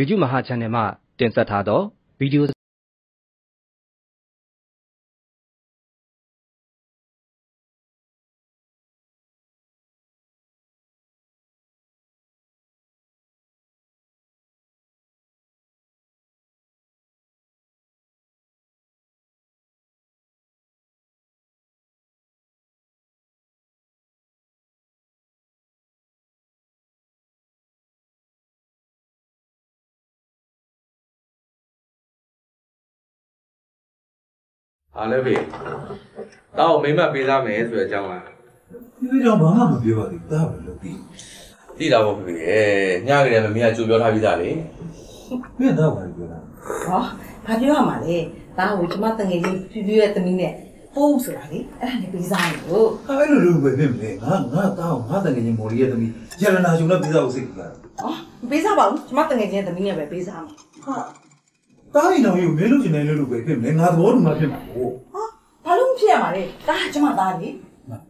YouTube မဟာ Channel မှ တင်ဆက်ထားသော ဗီဒီယို အားလည်းဖေတောက်မိမ့်မပေးသားမယ်ဆိုတဲ့အကြောင်းလားဒီလိုကြောင့်ဘာမှမပြောပါဘူးတားဘယ်လိုပြီးသိတာပေါ့ဖေဖေရဲ့ညကလေးမမေကကြိုပြောထားပြီးသားလေမင်းတော့ဘာပြောတာဟောဘာပြောရမှာလဲဒါကိုကျမတငယ်ချင်းဖြူဖြူရဲ့သမီးနဲ့ပိုးဆိုတာလေအဲ့ဒါနဲ့ပြီးစားလို့အဲ့လိုလိုပဲဖြစ်မလဲငါငါတားငါတကယ်ချင်းမော်လီရဲ့သမီးရတနာရှင်နဲ့ပြီးသားကိုစိတ်ကြည့်တာဟောမပေးစားပါဘူးကျမတငယ်ချင်းရဲ့သမီးနဲ့ပဲပေးစားမှာဟာတား ရင်တော့ယူမင်းလို့ရှင်နေလို့ပဲဖြစ်မလဲငါသဘောတူမှဖြစ်မှာကိုဟာဘာလို့မဖြစ်ရမှာလဲဒါကကျမသားလေ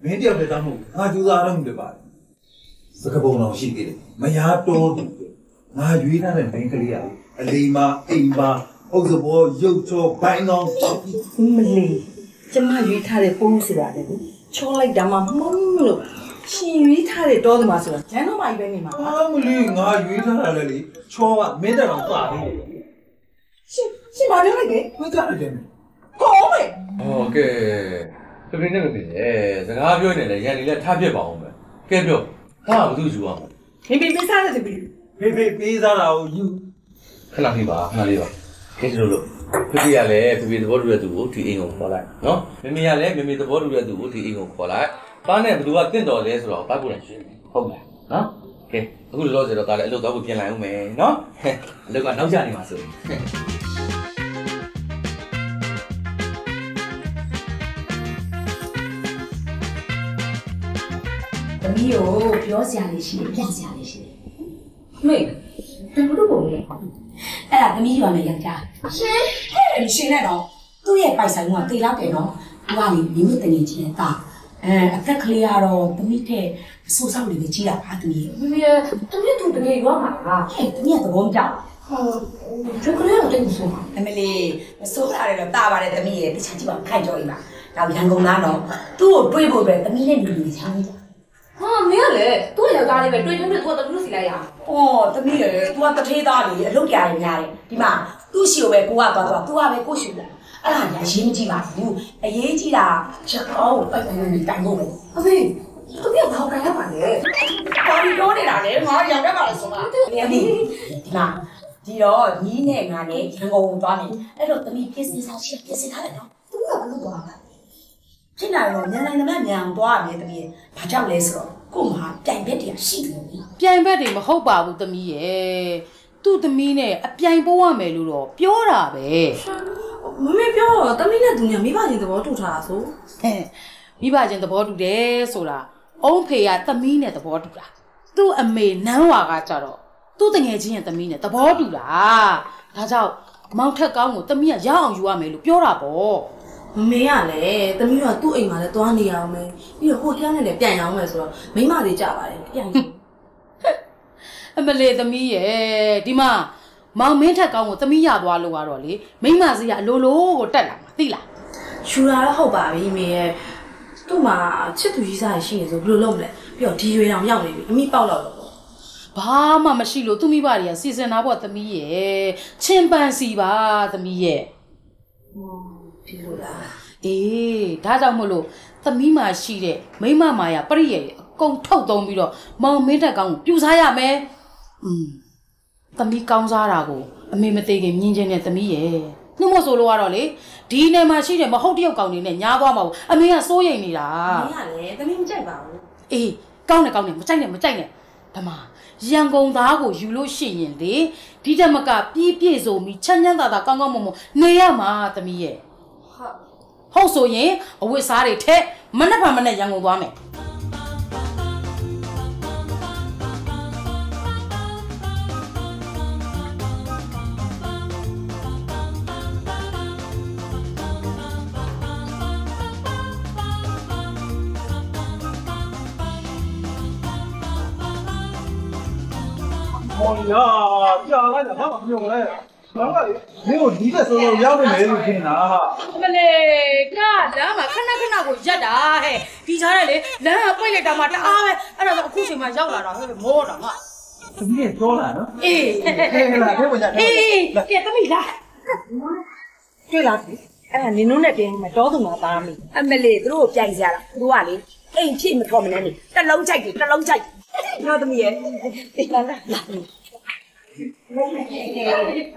မင်းတယောက်တည်းတားမဟုတ်ငါကြိုးစားတော့မှုတပါတယ်စကပုံတော်ရှိသေးတယ်မရတော်သူငါရွေးထားတဲ့မိန်းကလေးကအလီမာအိမ်မာအုပ်စဘောရုပ်ချောဘိုင်းကောင်မလီကျမရွေးထားတဲ့ပိုးဆိုတာလေချောလိုက်တာမှမုံလို့ရှင်ရွေးထားတဲ့တောသမားဆိုတာဂျန်တော့မကြီးပဲနေမှာပါအာမလီငါရွေးထားတာလေလေချောကမင်းတက်တော့ပါသေးတယ် ရှင်ရှင်ဘာပြောလိုက်လဲမကြရတယ်ဟောမေဟုတ်ကဲ့ဖေဖေနဲ့မသိရဲ့စကားပြောနေတယ်ရန်နေလဲထားပြစ်ပါအောင်ပဲကဲပြောဟာဘာသူယူအောင်မင်းပေးစားတဲ့သမီးဖေဖေပေးစားတာကိုယူခဏလေးပါခဏလေးပါကဲဆိုလို့ဖေဖေကလည်းဖေဖေသဘောတူတဲ့သူကိုဒီအိမ်ကိုခေါ်လိုက်နော်မမေကလည်းမမေသဘောတူတဲ့သူကိုဒီအိမ်ကိုခေါ်လိုက်ပါနဲ့ဘယ်သူကတင့်တော်လဲဆိုတော့ဘိုက်ကိုလည်းရှင်းဟုတ်လားနော်ကဲ အခုလောလောဆယ်တော့ဒါလည်းအလုပ်တော့ကိုပြင်လိုက်အောင်မယ်နော်အလုပ်ကနောက်ကျနေမှာဆိုသမီးကိုပြောစရာလေးရှိတယ်ပြန်စရာလေးရှိတယ်မေတမတို့ပုံလေအဲ့ဒါသမီးရွာမယ်ယောက်ျားရှင်ဟဲ့ရှင်နဲ့တော့သူ့ရဲ့ပိုက်ဆိုင်ကတေလောက်တယ်နော်သူကလေမိမိတငယ်ချင်းတာ အဲအသက်ကလေးကတော့သမီးတဲ့အဆိုးဆောက်လေးပဲကြီးတာပါသမီးမမရတမီးသူတကယ်ရွာမှာလားဟဲ့သမီးကသဘောမကျချက်ကလေးတော့တိတ်မဆိုးပါအမလေးမဆိုးတာလည်းတော့တာပါတယ်သမီးရဲ့တခြားကြည့်ပါခိုက်ကြောကြီးပါတော့ရန်ကုန်သားတော့သူ့ကိုတွေးဖို့ပဲသမီးနဲ့လူလူချမ်းကြဟာမင်းကလည်းသူ့ယောက်ျားလေးပဲတွေ့တွေ့တွေ့သူကတလူစီလိုက်ရအောင်။အော်သမီးရယ် तू ကတထေးသားလေအလုပ်ကြရတယ်များတယ်။ဒီမှာသူ့ရှိကိုပဲကိုကသွားသွား तू ကပဲကို့ရှိလာ။ အဲ့ဒါညာရင်းမကြည့်ပါဘူး။အရေးကြီးတာချက်ကောင်းကိုပိုက်ပိုင်နေတိုင်ဖို့ပဲအဖေသူကဘာကိုရပါလဲ။ပါရီတော့နေတာလေငါရောက်ရပါလေဆိုမှာ။ဒီဒီမှာဒီတော့ညီးနဲ့ငါနဲ့ရန်ကုန်သွားနေ။အဲ့တော့သမီးပြည့်စင်စားရှိပြည့်စင်ထားတယ်နော်သူကဘာလို့သွားလဲ။ဖြစ်နိုင်တော့မြန်နိုင်သမျှမြန်အောင်သွားရမယ်သမီး။ဘာကြောင့်လဲဆိုတော့ကို့မှာပြိုင်ဘက်တည်းရှိတယ်လေ။ပြိုင်ဘက်တွေမဟုတ်ပါဘူးသမီးရဲ့သူ့သမီးနဲ့အပြိုင်ပိုးရမယ်လို့တော့ပြောတာပဲ မမေပြောတော့သမီးနဲ့သူညာမိဘချင်းသဘောတူထားတာဆိုဟဲ့မိဘချင်းသဘောတူတယ်ဆိုတာအုံးဖေကသမီးနဲ့သဘောတူတာသူ့အမေနန်းဝါကကြတော့သူ့တငယ်ချင်းရဲ့သမီးနဲ့သဘောတူတာဒါကြောင့်မောင်ထက်ကောင်းကိုသမီးကရအောင်ယူရမယ်လို့ပြောတာပေါ့မမေကလည်းသမီးကသူ့အိမ်မှာလည်းသွားနေရအောင်မယ်ပြီးတော့ဟိုတယောက်နဲ့လည်းပြန်ရအောင်မယ်ဆိုတော့မိမတွေကြပါတယ်ပြန်ယူအမလေးသမီးရဲ့ဒီမှာ မောင်မင်းထက်ကောင်းကိုသမီးရသွားလို့ကတော့လေမိမစီကအလိုလိုကိုတက်လာမှာသိလားယူတာတော့ဟုတ်ပါပြီမေရဲ့သူ့မှာချစ်သူကြီးစားရှိနေဆိုဘယ်လိုလုပ်မလဲပြီးတော့ဒီရွေတောင်ရောက်နေပြီအမိပေါက်တော့တော့ဘာမှမရှိလို့သူမိဘတွေကစီစဉ်တာပေါ့သမီးရဲ့ချင်ပန်စီပါသမီးရဲ့ဒီလိုလားအေးဒါကြောင့်မို့လို့သမီးမှာရှိတဲ့မိမမာယာပရိယေအကုန်ထုတ်သုံးပြီးတော့မောင်မင်းတက်ကောင်းကိုပြူစားရမယ်อืม သမီးကောင်းစားတာကိုအမေမသေးခင်မြင်ချင်းတဲ့သမီးရဲ့နှမဆိုလို့ကတော့လေဒီနယ်မှာရှိတဲ့မဟုတ်တယောက်ကောင်တွေနဲ့ညားသွားမှာဘူးအမေကစိုးရိမ်နေတာမင်းကလည်းသမီးမကြိုက်ပါဘူးအေးကောင်းတယ်ကောင်းတယ်မကြိုက်နဲ့မကြိုက်နဲ့ဓမ္မရန်ကုန်သားကိုယူလို့ရှိရင်လေဒီတက်မကပြည့်ပြည့်စုံပြီးချမ်းချမ်းသာသာကောင်းကောင်းမွန်မွန်နေရမှာသမီးရဲ့ဟုတ်ဟုတ်ဆိုရင်အဝတ်စားတွေထက်မနှက်ဖန်မနဲ့ရန်ကုန်သွားမယ် ဟောလာကြာလိုက်တာဘာမှမပြောလဲဘာကလေမင်းကိုဒီသက်ဆုံးဆုံးရောက်နေမယ်လို့ထင်တာဟာမလေးကလမ်းမှာခဏခဏကိုရက်တာဟဲ့ဒီကြားထဲလေလမ်းကပိတ်လိုက်တာမှတအားပဲအဲ့ဒါဆိုအခုချိန်မှာရောက်လာတာဟဲ့မောတာငါသမီးပြောလာနော်အေးဟဲ့လားခဲဝင်ကြအေးကဲသမီးလားတွေ့လားအဲ့ဒါနင်တို့နဲ့ပြင်မှာတောသူမှာသားမိအမလေးသူတို့ကိုပြိုင်ကြတာသူတို့ကလေအိမ်ဖြစ်မထော်မနေနေတစ်လုံးကြိုက်တယ်တစ်လုံးကြိုက်နော်သမီးရဲ့တိတ်လာလာ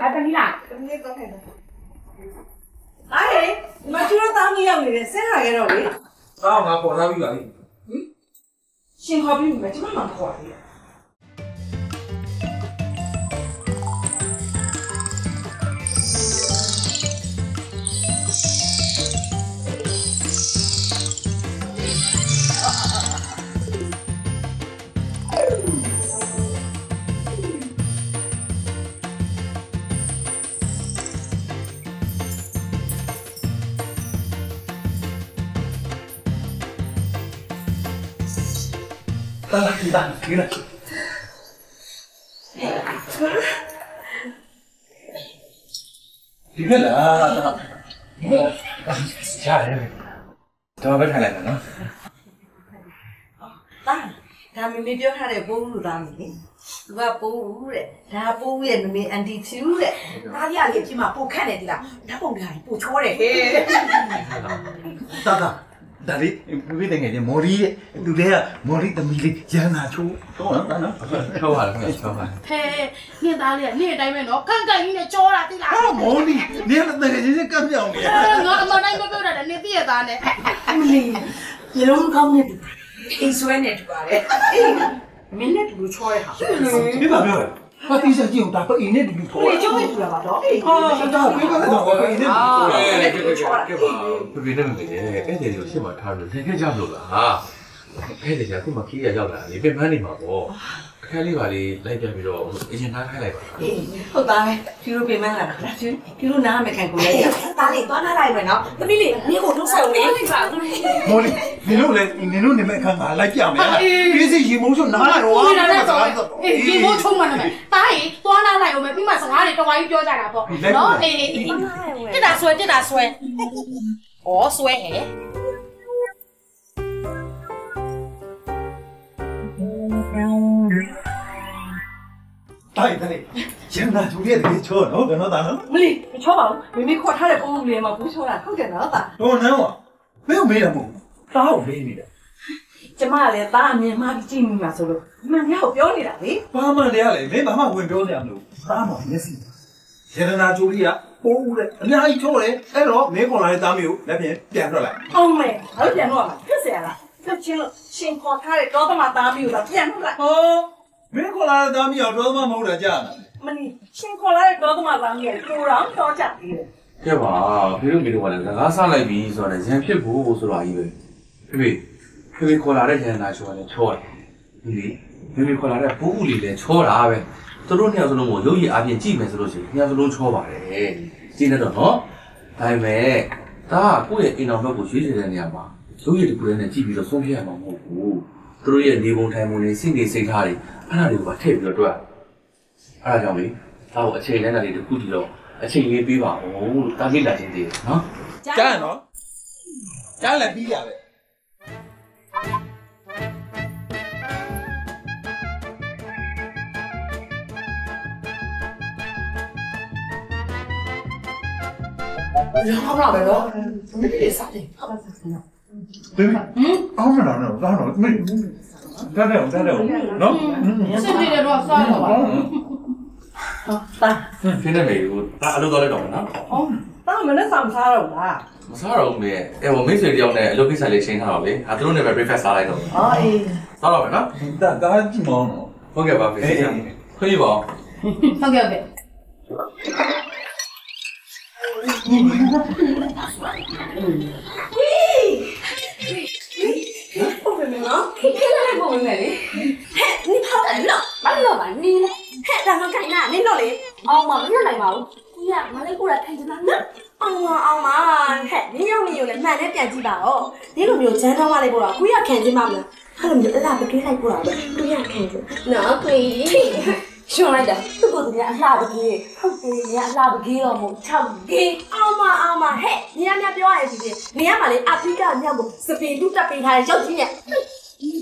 အာသမီးလားအားလေဒီမှာကျတော့သားမိရောက်နေတယ်ဆင်းလာခဲ့တော့လေသားငါပေါ်လာပြီလားရှင်ခေါ်ပြီးပြီကျမမှခေါ်တယ် တာလာတာဒီလားဒီကလားရတယ်တော့ပဲထိုင်လိုက်မယ်နော်သားဒါမမေပြောထားတဲ့ပိုးလို့သားမိလေသူကပိုးဦးတဲ့ဒါပိုးဦးရဲ့မမေအန်တီဖြူတဲ့ဒါကြီးကလေဒီမှာပိုခန့်နေသလားဓာတ်ပုံတိုင်းပိုချောတယ်ဟဲ့တာတာ ဒါလေးပြပြတဲ့ငယ်ချင်းမော်ရီတဲ့သူတွေကမော်ရီသမီးလေးရန်နာချိုးတော့နော်နော်ချောပါလားချောပါဟဲ့နင့်သားလေးကနေ့အတိုင်းပဲနော်ကန်ကန်ကြီးနဲ့ကြောတာတိလားဟာမော်ရီနေနဲ့တကယ်ချင်းကပ်ပြောင်းနေငါအမတိုင်းမပြောတာနဲ့နေသိရသားနဲ့အမလီရေလုံးကောင်းနေပြီအိမ်ဆွဲနေတူပါတယ်မင်းနဲ့တူချောရဟာဒီပါပြောဟာတီးစ ကြည့်အောင်ဒါပအင်းနဲ့တူတူထော်ဒီကျုပ်နဲ့တူလာပါတော့အေးဟာဒါပြကတော့ပအင်းနဲ့တူထော်ကဲကဲကဲကဲပါပြပြနေမယ်အဲ့ဒီကိုရှင်းမထားလို့သင်ခဲ့ကြမ လို့လားဟာအဲ့ဒီကခုမှခီးရရောက်လာလေပြင်ပန်းနေမှာပေါ့အခန်းလေးပါလေးလိုက်ပြပြီးတော့အရင်သားခိုင်းလိုက်ပါအေးဟုတ်သားပဲဖြူလို့ပြင်မလာတာဖြူဖြူလို့နားမခံကိုလိုက်ရဒါလေးသွားလာလိုက်မယ်နော်သမီးလေးနေကိုထုတ်ဆောင်နေပါမော်ရီနင်တို့လည်းနင်တို့နေမဲ့အခါငါလိုက်ပြမယ်ပြေးစီရေမုံဆိုနားလာတော့ဒီလာတော့အေးဒီမိုးချုံမှန်းမယ်တားရီသွားလာလိုက်အောင်မယ်ပြီးမှစကားတွေတော်ဝါကြီးပြောကြတာပေါ့နော်အေးအေးတက်တာဆွဲတက်တာဆွဲဩဆွဲဟဲ့ တိုက်တယ်ရင်နာဂျူလီရဲ့တကယ်ချောနော်ကျွန်တော်သားနော်မလီမချောပါဘူးမိမိခေါ်ထားတဲ့ပုံပုံလေးမှာဘူးချောတာဟုတ်တယ်နော်သားတော်နန်းကမင်းမေးတာမဟုတ်ဘူးသားကိုမေးနေတာကျမလည်းသားအမြင်မှားပြီးကြည့်မိမှာဆိုလို့မှန်ရကိုပြောနေတာလေဘာမှန်တယ်ရလေမင်းဘာမှဝင်ပြောစရာမလိုဘူးသားမှာမျက်စိရတနာဂျူလီကပိုးဦးတဲ့အများကြီးချောတယ်အဲ့တော့မင်းခေါ်လာတဲ့သားမေကိုလက်ဖြင့်ပြန်ထွက်လိုက်အောင်မယ်ဟုတ်ပြန်တော့မှာဖြစ်စရာလားဖြစ်ချင်းလို့ရှင်ခေါ်ထားတဲ့တော်သမသားမေကိုတော့ပြန်ထွက်လိုက်ဟော မင်းခေါ်လာတဲ့သားမျိုးတော့မှမဟုတ်တာကြားလားမနီရှင်ခေါ်လာတဲ့တောသမသားမျိုးကိုတော့တော့ကြသေးတယ်ကဲပါဖေတို့မေတို့ကလည်းစကားဆလိုက်ပြီဆိုတော့ရန်ဖြစ်ဖို့ဆိုတာကြီးပဲဖေဖေဖေခေါ်လာတဲ့ရန်နာချိုးကလည်းချောတယ်ဒီလေဖေဖေခေါ်လာတဲ့ဘူးဦးလေးလည်းချောတာပဲသူတို့နှစ်ယောက်စလုံးကိုရုပ်ရည်အပြင်ကြည့်မယ်ဆိုလို့ရှိရင်နှစ်ယောက်စလုံးချောပါတယ်ကြည့်နေတော့နော်ဒါပေမဲ့ဒါကကိုယ့်ရဲ့အိမ်တော်ဘက်ကိုရွေးချယ်တဲ့နေရာမှာရုပ်ရည်တစ်ခုနဲ့ကြည့်ပြီးတော့ဆုံးဖြတ်ရမှာမဟုတ်ဘူး သူတို့ရဲ့နေပုံထိုင်ပုံတွေစိတ်နေစိတ်ထားတွေအဲ့ဒါတွေကိုပါထည့်ပြီးတော့တွက်အဲ့ဒါကြောင့်လေဒါကိုအချိန်နဲ့လေးတစ်ခုတည်းတော့အချိန်လေးပေးပါဦးလို့တာကိလာချင်းသေးတယ်နော်ကြားရနော်ကြားလည်းပြီးရပဲဟုတ်ပါပဲနော်သမီးလေးစားတယ်ဟုတ်ပါစားနော် ဘေဘီအောင်းမလာတော့တော့တော့မင်းတက်တယ်တက်တယ်နော်စင်ပြေတော့စားတော့ပါသားဖင်းနေမေကိုဒါအလုပ်တော့လိုက်တော့မယ်နော်အောင်သားမနဲ့ဆောင်စားတော့လားမစားတော့ဘူးမေအဲဟိုမိတ်ဆွေတယောက်နဲ့အလုပ်ကိစ္စလေးချိန်ထားတော့လေအဲသူတို့နဲ့ပဲ breakfast စားလိုက်တော့မယ်အော်အေးစားတော့မယ်နော်ဒါကားကြည့်မောင်းတော့ဟုတ်ကဲ့ပါဖေခွင့်ပြုပါအောင်ဟုတ်ကဲ့ဟုတ်ကဲ့ ဟုတ်တယ်နော်ခေခေလာလိုက်ပုံဝင်မယ်လေဟဲ့နိဖောက်တယ်နော်ဘာလို့ပါနီးလဲဟဲ့ဒါမှခိုင်နာနင်းတော့လေအောင်မမလွတ်နိုင်ပါဘူးကိုရမလေးကိုရထိုင်နေတာနော်အောင်မအောင်မဟဲ့နင်းရောက်နေရလေမှန်နဲ့ပြန်ကြည့်ပါဦးဒီလိုမျိုးဂျမ်းတော့မလေးပို့တော့ကိုရခံချင်းပါမလားအဲ့လိုမျိုးအဲ့ဒါပဲတွေးလိုက်ပို့တာပဲကိုရခံချင်းနော်ကို ရှင်လိုက်တာသူ့ကိုယ်သူများအလှပကြီးဟုတ်တယ်ညအလှပကြီးတော့မဟုတ်6ကြီးအောင်မအောင်မဟဲ့ညညပြောရစီတယ်နေရမှာလေအာဖရိကမြောက်ကိုစပင်လူတက်ပေးထားတဲ့ရုပ်ကြီးနဲ့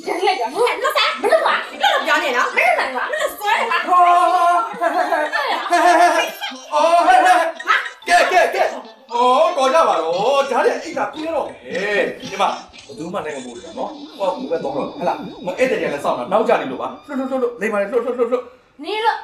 တက်လိုက်တာဟဲ့လောက်စားမလုပ်ပါလောက်ပြောနေနော်မလုပ်နိုင်ပါမလုပ်ဆွဲပါဟောအော်ဟဲ့ဟဲ့ကဲကဲကဲအော်တော်ကြပါတော့ဒါလည်းအိတ်ကပြင်းတော့မယ်ဒီမှာဘယ်သူမှနိုင်မလို့နော်ဟောဘယ်တော့တော့ဟဲ့လားမအဲ့တဲ့လည်းစောင့်တာနောက်ကြနေလို့ပါလှုပ်လှုပ်လှုပ်လိမ္မာလေလှုပ်လှုပ်လှုပ်လှုပ် နေလို့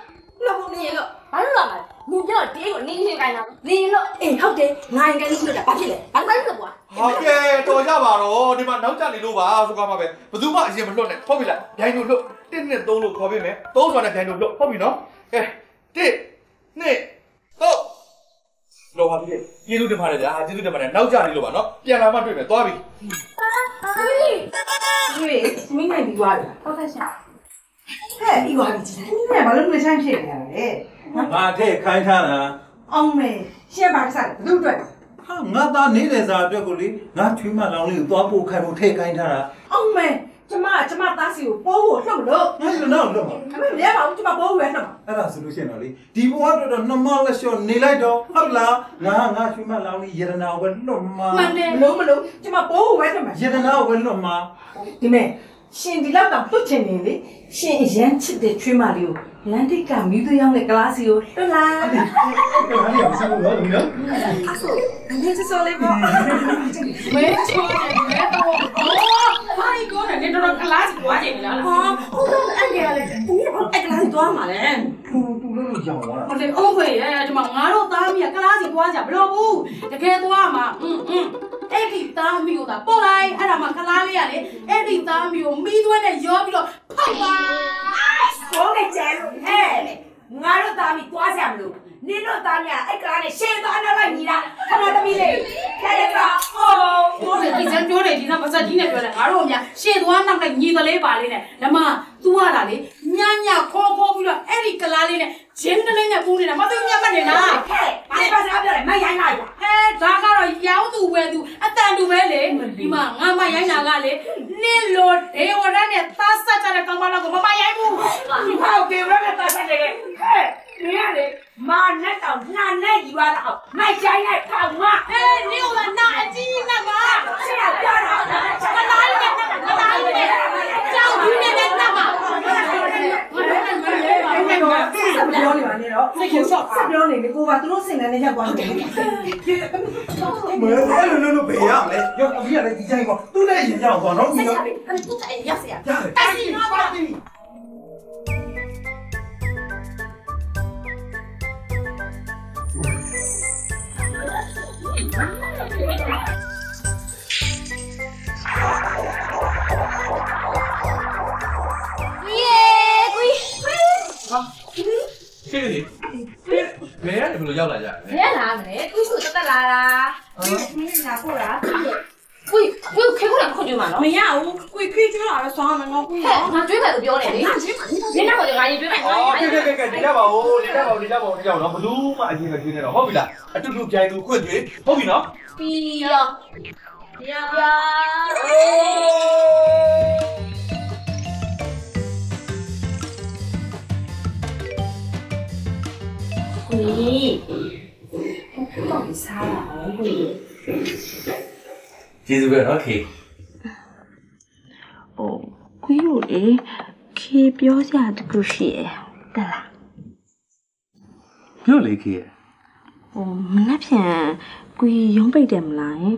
လို့ဖို့နေလို့ဘာလို့လာမှာနင်ပြောတင်းကိုနင်းနေခိုင်းတာနေလို့အေးဟုတ်တယ်ငါရင်ကလေးလို့တာဘာဖြစ်လဲဘာလို့လဲကွာဟာကဲတော်ကြပါတော့ဒီမှာနောက်ကြနေလို့ပါဆိုကမှပဲဘယ်သူမှအရင်မလွတ်နဲ့ဟုတ်ပြီလားဗျိုင်းလို့လွတ်တစ်နဲ့သုံးလို့ခေါ်ပေးမယ်သုံးဆိုတဲ့ဗျိုင်းလို့လွတ်ဟုတ်ပြီနော်ကဲတစ်နှစ်သုံးလောပါပြီကျေးဇူးတင်ပါတယ်ဗျာကျေးဇူးတင်ပါတယ်နောက်ကြနေလို့ပါနော်ပြန်လာမှတွေ့မယ်သွားပြီကျွေးမင်းနိုင်ပြီးသွားပြီဟုတ်ကဲ့ရှင် ဟဲ့ပြီးသွားပြီကျန်မင်းကဘာလို့မဆိုင်ဖြစ်နေရလဲငါထည့်ခိုင်းထားတာအောင်မေရှက်ပါစားဘယ်သူ့အတွက်ဟာငါသားနေတဲ့စားအတွက်ကိုလေငါချွေးမလောင်လေးကိုသွားပို့ခိုင်းဖို့ထည့်ခိုင်းထားတာအောင်မေကျမကျမသားစီကိုပိုးဖို့လှုပ်လို့ငါလည်းတော့လွတ်မှာအမေမရပါဘူးကျမပိုးဝယ်လှုပ်မှာအဲ့ဒါဆိုလို့ရှိရင်တော့လေဒီဘဝအတွက်တော့နှမလက်လျှော့နေလိုက်တော့ဟုတ်လားငါငါချွေးမလောင်လေးယရနာကိုလွတ်မှာမှန်တယ်မလို့မလို့ကျမပိုးဝယ်လှုပ်မှာယရနာကိုလွတ်မှာဒီမဲ့ရှင်ဒီလောက်တော့လွတ်ချင်နေလေရှင်အရန်ချစ်တဲ့ချွေးမလေးကိုလန်တိတ်ကမီးသွေးရောင်းတဲ့ကလားစီကိုလွတ်လာ အဲ့ဒါလေးအောင်စလို့တော့ဒီနော် ဒီစစောလေးပေါ့ မဲချိုးတယ်မဲတော့အော်ဘာကြီးကောတယ်တော်တော်ကလားစီပွားနေလား ဟာဟုတ်တော့အဲ့ဒီကလေသူကဘာအဲ့ကလားစီသွားမှာလဲ ထူထူလို့လို့ကြောင်သွား မလေးအိုးခွေရဲ့ဒီမှာငါတို့သားမီးကလားစီပွားကြဘလို့ဘူးတကယ်သွားမှာอืมอืมအဲ့ဒီသားမီးကိုသာပို့လိုက်အဲ့ဒါမှကလားလေးရလေအဲ့ဒီသားမီးကိုမီးသွဲနဲ့ရောပြီးတော့ဖောက်ပါ ဖ ဆိုးနေကြလို့ဟဲ့ငါတို့သားမီးသွားကြမလို့နင်တို့သားမီးကအဲ့ကားနဲ့ရှင်းသွားတော့လိုက်ညီတာခဏသမီးလေးခဲရကအော်ပြောတယ်ဒီစံပြောတယ်ဒီကပါစက်ကြီးနဲ့ပြောတယ်ငါတို့ကများရှေ့သွားနောက်လိုက်ညီသလေးပါလေးနဲ့ဓမ္မ तू ရတာလေညညခေါ်ခေါ်ပြီးတော့အဲ့ဒီကလားလေးနဲ့ ဂျင်းတလေးနဲ့ပူးနေတာမသိညက်မနေလားဟဲ့ဘာလဲပါစကားပြောတယ်မရိုင်းလိုက်လားဟဲဒါကတော့ရောင်းသူဝယ်သူအတန်တူပဲလေဒီမှာငါမရိုင်းတာကလေနင့်လိုဒေဝရနဲ့သားဆက်ကြတဲ့ကောင်မလောက်ကိုမမရိုင်းဘူးဒီဟောက်ကေရတဲ့တာဆက်တယ်ဟဲ့နေရလေမာနဲ့တောင်နှာနဲ့ယူရတော့မိုက်ချိုင်းနဲ့ထောင်မဟဲနင့်ကနာအကြီးနဲ့ပါဆရာပြောတာကလားလေးနဲ့ကလားလေးနဲ့ကြောက်ဘူးနဲ့နဲ့တော့ ပါဆက်ပြောနေပါနဲ့တော့စိတ်ကိုဆော့ဆက်ပြောနေလေကိုကသူတို့စင်နေတဲ့ရောက်သွားတယ်မဲအဲ့လိုလို့ဘယ်ရမလဲရောအဖေကလည်းဒီချိန်ပေါ့သူ့လည်းရင်ကြောင်သွားနော်ဒီဆက်တော့ရပြီအဲ့ဒါအဲ့ရဆရာရတယ်တက်စီနော်ပါ ရှင်းလေမဲရတယ်ဘယ်လိုရောက်လာကြလဲဘယ်လာမလဲသူ့စုတက်တက်လာတာမင်းကပို့တာဝိဝိခဲခုလာခွန်ကြမှာနော်မရဘူးကိုခွေးကျွလာတော့ဆောင်းမယ်ငေါကိုဟဲ့ငါတွေးတယ်လို့ပြောနေလေငါတွေးတယ်နင်းတော့ငါရင်တွေးမယ်ငါအော်ရင်ကဲကဲကဲဒီကြပါဦးဒီကြပါဦးဒီကြပါဦးဒီကြပါဦးနော်ဘလူးမှအရင်ကကျွေးနေတော့ဟုတ်ပြီလားအတူတူပြိုင်သူခွင့်ကျွေးဟုတ်ပြီနော်ပြီးရောရပါ ကိုတော့စားလာအောင်ကိုကျေးဇူးပဲနော်ခေဟိုခွေးတို့လေခေပြောစရာတခုရှိရယ်တလားပြောလေခေရဲ့ဟိုမနှက်ဖြန်ခွေရုံးပိတ်တယ်မလားယင်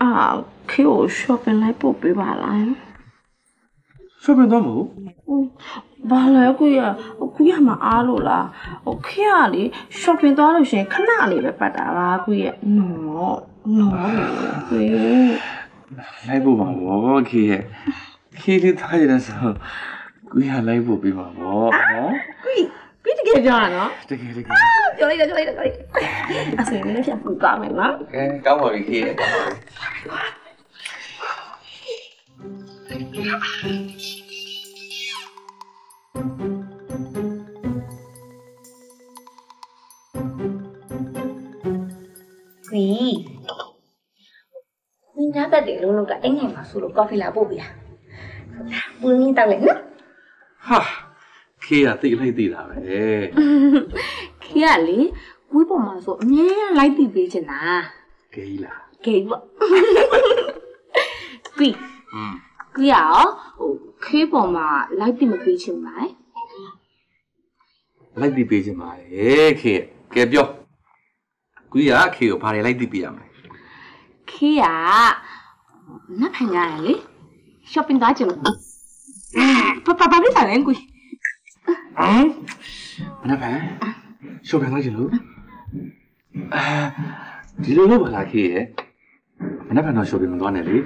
အာခေကို shopping လိုက်ပို့ပေးပါလား shopping သွားမို့ဟို ဘာလဲခွေရခွေရမအားလို့လားဟိုခေကလေ shopping သွားလို့ရှရင်ခဏလေးပဲပတ်တာပါခွေရနော်နော်ခွေလိုက်ဖို့ပါဘောခေရဲ့ခေလေးသားရတဲ့ဆိုကိုရလိုက်ဖို့ပြပါဘောနော်ခွေခွေတကယ်ပြောရနော်တကယ်တကယ်ပြောလိုက်တော့ပြောလိုက်တော့ပြောလိုက်အဲ့ဆိုရင်လည်းပြန်ပူသွားမယ်နော်အဲကောင်းပါပြီခေရဲ့ကောင်းပါပြီ ခွေနင်းသားတက်တယ်လုံးလုံးကအိမ်ငယ်မှာဆိုလို့ကော်ဖီလာပို့ပေးတာပူရင်းတောက်လိုက်နော်ဟာခေခေးကသိလိုက်သိတာပဲခေကလေကိုပေါ်မှာဆိုအမြဲတမ်းလိုက်ပြီးပေးချင်တာဂေးလားဂိမ်းပေါ့ကွီอืมကွီရောဟို ခေပေါ်မှာလိုက်ပြီးမပေးချင်ပါလေလိုက်သိပေးခြင်းပါလေခေးကဲပြောကွီးကခေးကိုဘာတွေလိုက်သိပေးရမလဲခေကနတ်ဖန်ကြရလေ shopping သွားချင်လို့ပပပပြီးတယ်ကွီဟမ်မနက်ဖြန်ရှော့ပြန်လိုက်ချင်လို့အဲဒီလိုလုပ်ပါလားခေးရဲ့မနက်ဖြန်တော့ရှော့ပြန်မသွားနဲ့လေ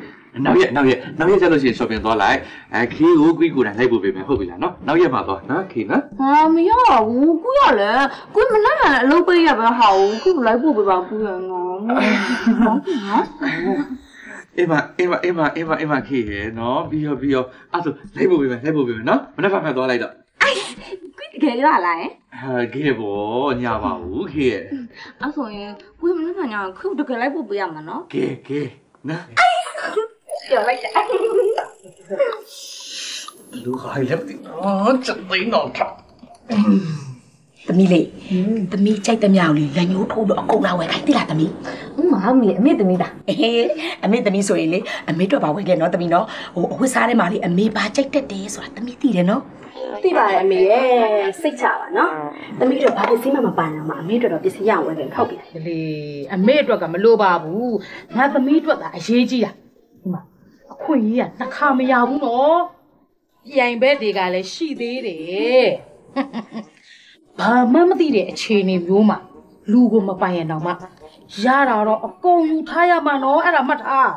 နောက်ရက်နောက်ရက်နောက်ရက်ကျလို့ရှိရင်ရှော့ပြန်သွားလိုက်အဲခေးကိုကွီးကိုယ်တိုင်လိုက်ဖို့ပေးမယ်ဟုတ်ပြီလားနော်နောက်ရက်မှသွားနော်ခေးနော်ဟာမရဘူးကွီရလေကွီမနက်ဖန်အလုပ်ပေးရပဲဟာဘူးကွီလိုက်ဖို့ပေးပါကွီရနော်အေးမအေးမအေးမအေးမအေးမခေးရဲ့နော်ပြီးရောပြီးရောအဲ့ဒါလိုက်ဖို့ပေးမယ်လိုက်ဖို့ပေးမယ်နော်မနက်ဖြန်မှသွားလိုက်တော့ကွီတကယ်ရလားဟာခေးဘောညာပါဘူးခေးရဲ့အဲ့ဆိုရင်ကွီမနက်ဖန်ကခွတကယ်လိုက်ဖို့ပေးရမှာနော်ခေးခေးနော် ပြောလိုက်တာလူခိုင်းလက်တိအော်ချက်သိန်းတော့ထားသမီးလေးသမီးကြိုက်တဲ့မြောက်လေးလက်ညှိုးထိုးတော့အကုန်လာဝယ်ခိုင်းတိလားသမီးမမမီအမေသမီးတာအေးအမေသမီးဆိုရင်လေအမေတော့ပါဝယ်ခဲ့နော်သမီးနော်ဟိုအဝတ်စားထဲမှာလေအမေပါကြိုက်တတ်တယ်ဆိုတာသမီးသိတယ်နော်သိပါတယ်အမေရဲ့စိတ်ချပါနော်သမီးတို့ဘာပစ္စည်းမှမပါနိုင်မှာအမေတို့တော့ပစ္စည်းရအောင်ဝယ်တယ်ဟုတ်ပြီလေအမေအတွက်ကမလိုပါဘူးငါသမီးအတွက်သာအရေးကြီးတာဒီမှာ အခွင့်အရေးကနှစ်ခါမရဘူးနော်ပြိုင်ဘက်တွေကလည်းရှိသေးတယ်ဘာမှမသိတဲ့အခြေအနေမျိုးမှာလူကိုမပိုင်ရင်တော့မှရတာတော့အကုန်ယူထားရမှာနော်အဲ့ဒါမှတ်ထား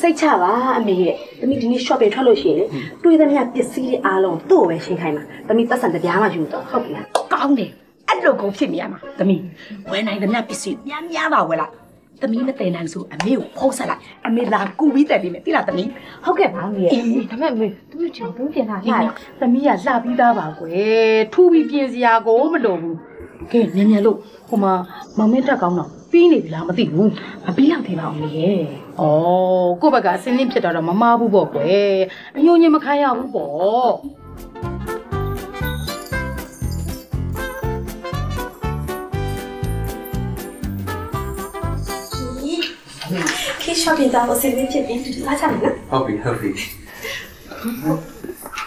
စိတ်ချပါအမေရဲ့သမီးဒီနေ့ shopping ထွက်လို့ရှိရင်လေတွေးသမျှပစ္စည်းတွေအားလုံးသူ့ကိုပဲရှင်းခိုင်းမှာသမီးသက်ဆန်တပြားမှယူတော့ဟုတ်ပြီလားကောင်းတယ်အဲ့လိုကုန်ဖြစ်နေရမှာသမီးဝယ်နိုင်သမျှပစ္စည်းများများပါဝယ်လိုက် သမီးမတည်နိုင်ဆိုအမေကိုဖုံးဆက်လိုက်အမေလာကူပြီးတက်ပြီးမယ်သိလားသမီးဟုတ်ကဲ့ပါအမေရဲ့အေးဒါပေမဲ့အမေသမီးချောင်းသုံးပြင်လာလာသမီးကလှပြီးသားပါကွယ်ထူပြီးပြင်စရာကိုမလိုဘူးကဲမြန်မြန်လို့ဟိုမှာမမင်းတက်ကောင်းတော့ပြီးနေပြီလားမသိဘူးမပြီးတော့သေးပါဦးအမေရဲ့။အော်ကိုယ့်ဘက်ကအစင်းလင်းဖြစ်တာတော့မမားဘူးပေါ့ကွယ်။အညိုညင်မခံရဘူးပေါ့ shopping သွားဖို့စီစဉ်ဖြစ်ပြီးသွားကြမယ်နော်ဟုတ်ပြီဟုတ်ပြီ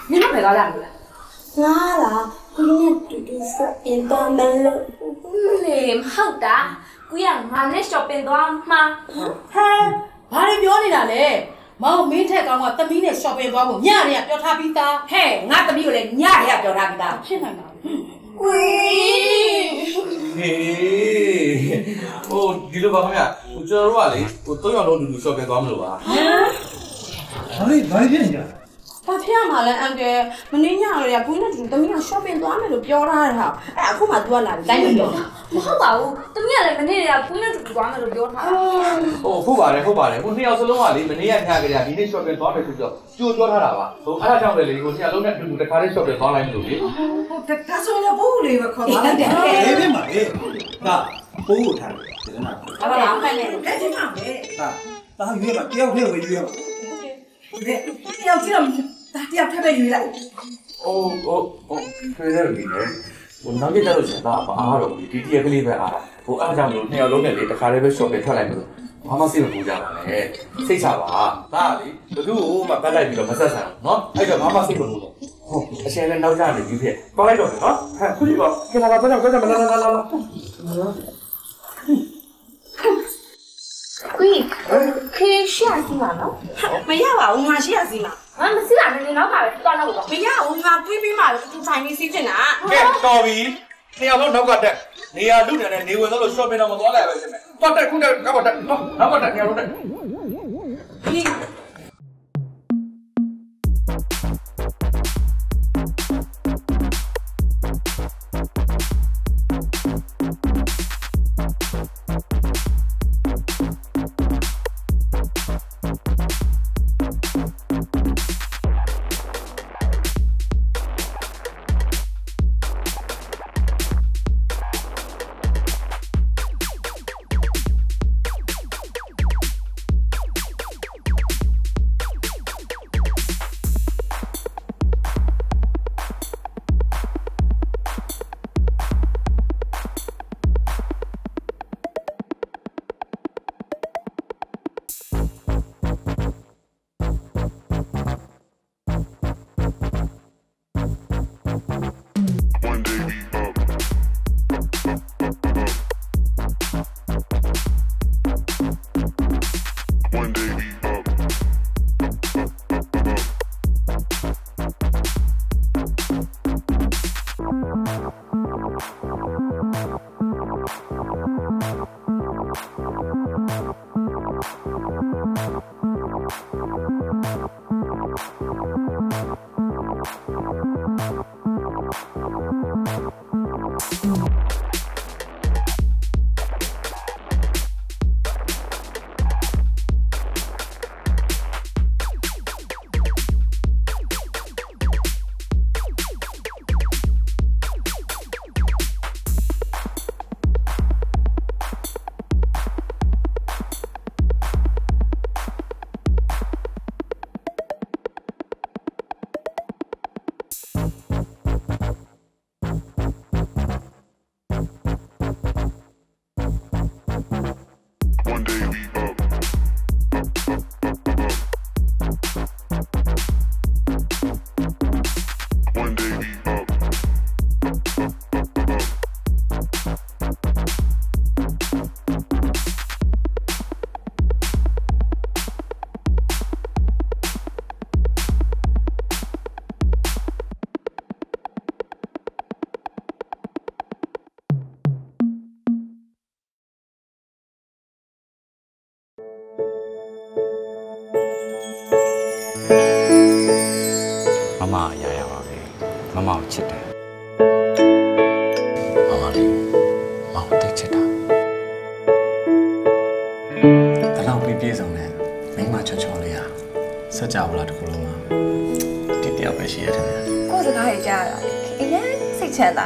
နင်တို့ပဲသွားကြလို့လားငါလားကိုင်းနဲ့တူတူ shopping သွားမယ်လို့လေမဟုတ်တာကိုရငါနဲ့ shopping သွားမှာ။ဟမ်ဘာတွေပြောနေတာလဲ။မောင်မင်းထက်ကောင်ကသမီးနဲ့ shopping သွားဖို့ညနေကပြောထားပြီးသားဟဲ့ငါသမီးကိုလည်းညရပြောထားပြီးသား။ဖြစ်နိုင်တာ ဟေးဟိုဒီလိုပါခင်ဗျဟိုကျွန်တော်တို့ကလေဟိုသုံးယောက်လုံးလူလူရှော့ပြန်သွားမလို့ပါဘာလဲဘာဖြစ်နေကြ လဲဘာဖြစ်ရမှာလဲအန်ကယ်မင်းညရရကိုင်းနဲ့တူသမီးက shopping သွားမယ်လို့ပြောထားတာအဲ့အခုမှ तू ကလာပြီးတိုင်းပြောမဟုတ်ပါဘူးတမီးကလည်းမနေ့ကကိုင်းနဲ့တူတူသွားမယ်လို့ပြောထားတာဟိုဟုတ်ပါတယ်ဟုတ်ပါတယ်ဟိုနှစ်ယောက်စလုံးကလေမနေ့ကညကလေးကဒီနေ့ရှော့ပြန်သွားမယ်ဆိုတော့ကြိုးပြောထားတာပါဟိုအဲ့ဒါကြောင့်ပဲလေဟိုနှစ်ယောက်လုံးနဲ့အတူတူတစ်ခါလေးရှော့ပြန်သွားလိုက်မလို့လေဒါဆိုရင်ဘူးလေးပဲခေါ်သွားလိုက်တယ်ဘယ်ဖြစ်မှာလဲဒါပိုးကိုထားတယ်ဒီနာဘာဘာမှမနဲ့လက်ချင်ပါပဲဒါဒါရွေးပါတယောက်တည်းဝေးရွေးပါတယောက်ကြည့်တော့ ဒါတယောက်ထပ်ပဲယူလိုက်အိုးဟိုဟိုဖေးတယ်ဒီလေဟိုနောက်ကြတော့စတာပါအားတော့ဒီတရက်ကလေးပဲအားဟိုအားကြောင့်လို့နှစ်ယောက်လုံးနဲ့လေတခါတည်းပဲ short ပဲထွက်လိုက်လို့ဘာမှစိတ်မပူကြပါနဲ့စိတ်ချပါဒါလေဘသူ့ကိုမှပတ်လိုက်ပြီးတော့မဆက်ဆံဘူးနော်အဲ့တော့ဘာမှစိတ်မပူနဲ့ဟုတ်အရှင်လည်းနောက်ကျနေပြီဖြစ်ပေါက်လိုက်တော့နော်ဟဲ့ခုကြီးပါခင်ဗျာကတော့ကတော့မလာလာလာလာခွေးခေရှာစီပါနော်မရပါဘူးငါရှိရစီမှာ ငါမစီးတာနည်းနည်းတော့ပါပဲသွားတော့တော့မရဘူးငါတွေးပြီးမှသူဆိုင်ပြီးစီးချင်တာကဲတော်ပြီနှစ်ယောက်လုံးနောက်ကတက်နေရာလူနေနဲ့နေဝင်တော့လို့ shopping တော့မသွားလိုက်ပဲရှင်မယ်သွားတက်ခုတက်နောက်ကတက်နော်နောက်ကတက်နှစ်ယောက်လုံးတက်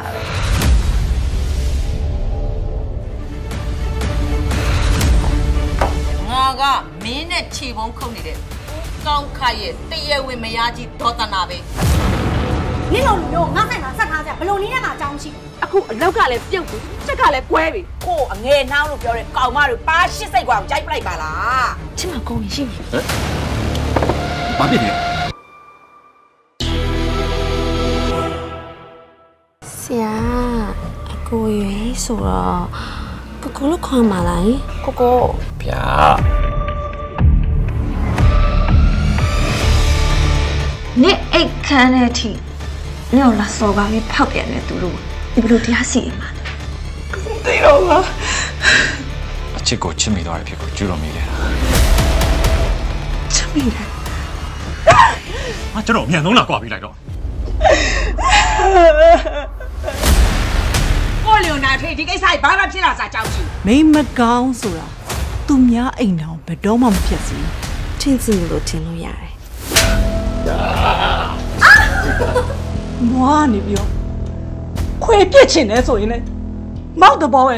တ်ချမ်းသာတယ်ငါကမင်းနဲ့ခြေပုံးခုတ်နေတဲ့ကောင်းခါရဲ့တရဝေမယားကြီးဒေါသနာပဲနင့်လိုလူမျိုးငါဆိုင်မှာဆက်ထားကြဘလို့နည်းနဲ့မှအကြောင်းရှိအခုအလောက်ကလည်းပြုတ်ပြီချက်ကလည်းကွဲပြီကို့အငယ်နှောင်းလို့ပြောတဲ့ကောင်မတို့ပါရှစ်စိတ်ကွာကိုကြိုက်ပလိုက်ပါလားချစ်မကုန်းရင်ရှိနေဘာဖြစ်လဲ ဆိုတော့ကိုကိုလို့ခေါ်မှာလားကိုကိုဗျာနင့်အိတ်ခမ်းတဲ့အထိနင့်ကိုလာစော်ကားပြီးဖောက်ပြန်နေသူတို့ဒီဘလို့တရားစီရင်မှာသိတော့ပါအချစ်ကိုချစ်မိသွားတဲ့ဖြစ်ကိုကျူးတော်မိလဲတာချစ်မိတယ်ငါကျွန်တော်အမြန်ဆုံးလာကြွားပြီးလိုက်တော့ ကို့လျော်နာထွေဒီကိစ္စကြီးဘာမှဖြစ်လာစားကြောက်ရှိမိမကောင်းဆိုတာသူများအိမ်တော်ဘယ်တော့မှမဖြစ်စီထင်စီလို့ထင်လို့ရတယ်မွားနေပြီးတော့ခွေပြစ်ချင်တယ်ဆိုရင်လေမောက်တဘောပဲ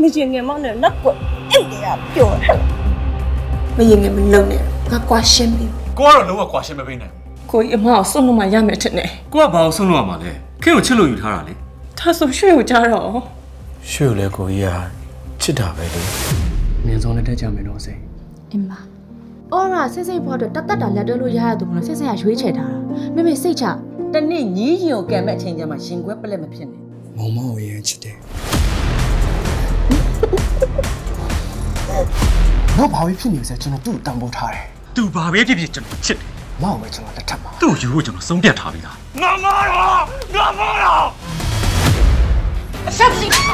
မရင်ငယ်မောင်းနဲ့နောက်ကွအိတ်တွေကပျော်တယ်မရင်ငယ်မလုံနဲ့ငါကွာရှင်းပြီ ကိုကတော့လုံးဝကွာရှင်းမပေးနိုင်ကိုကြီးအမအောင်ဆုံးလို့မှရမယ်ထင်တယ်ကိုကဘာလို့ဆုံးလို့ရမှာလဲခင်ကိုချစ်လို့ယူထားတာလေဒါဆိုရွှေကိုကြားတော့ရွှေကိုလည်းကိုကြီးကချစ်တာပဲလေအမြင်ဆုံးလက်ထက်ကြမယ်တော့စိတ်အင်းပါအော်ရာစိတ်စိတ်ဖို့အတွက်တတ်တတ်တာလက်တွဲလို့ရရသူမလို့စိတ်စိတ်ကရွေးချယ်ထားတာမေမေစိတ်ချတနေ့ညီးရင်ကိုကံမဲ့အချိန်ကျမှရှင်ခွဲပလက်မဖြစ်နဲ့မောင်မောင်ကိုရမ်းချစ်တယ်တော့ဘာပဲဖြစ်နေစေကျွန်တော်သူ့ကိုတန်ဖိုးထားတယ် သူဘာပဲဖြစ်ဖြစ်ကျွန်တော်ချစ်တယ်မောင်ပဲကျွန်တော်လက်ထပ်မှာသူ့ကိုယူဖို့ကျွန်တော်ဆုံးဖြတ်ထားပြီးသားငါမတော့ငါမတော့ဆက်စီရှိ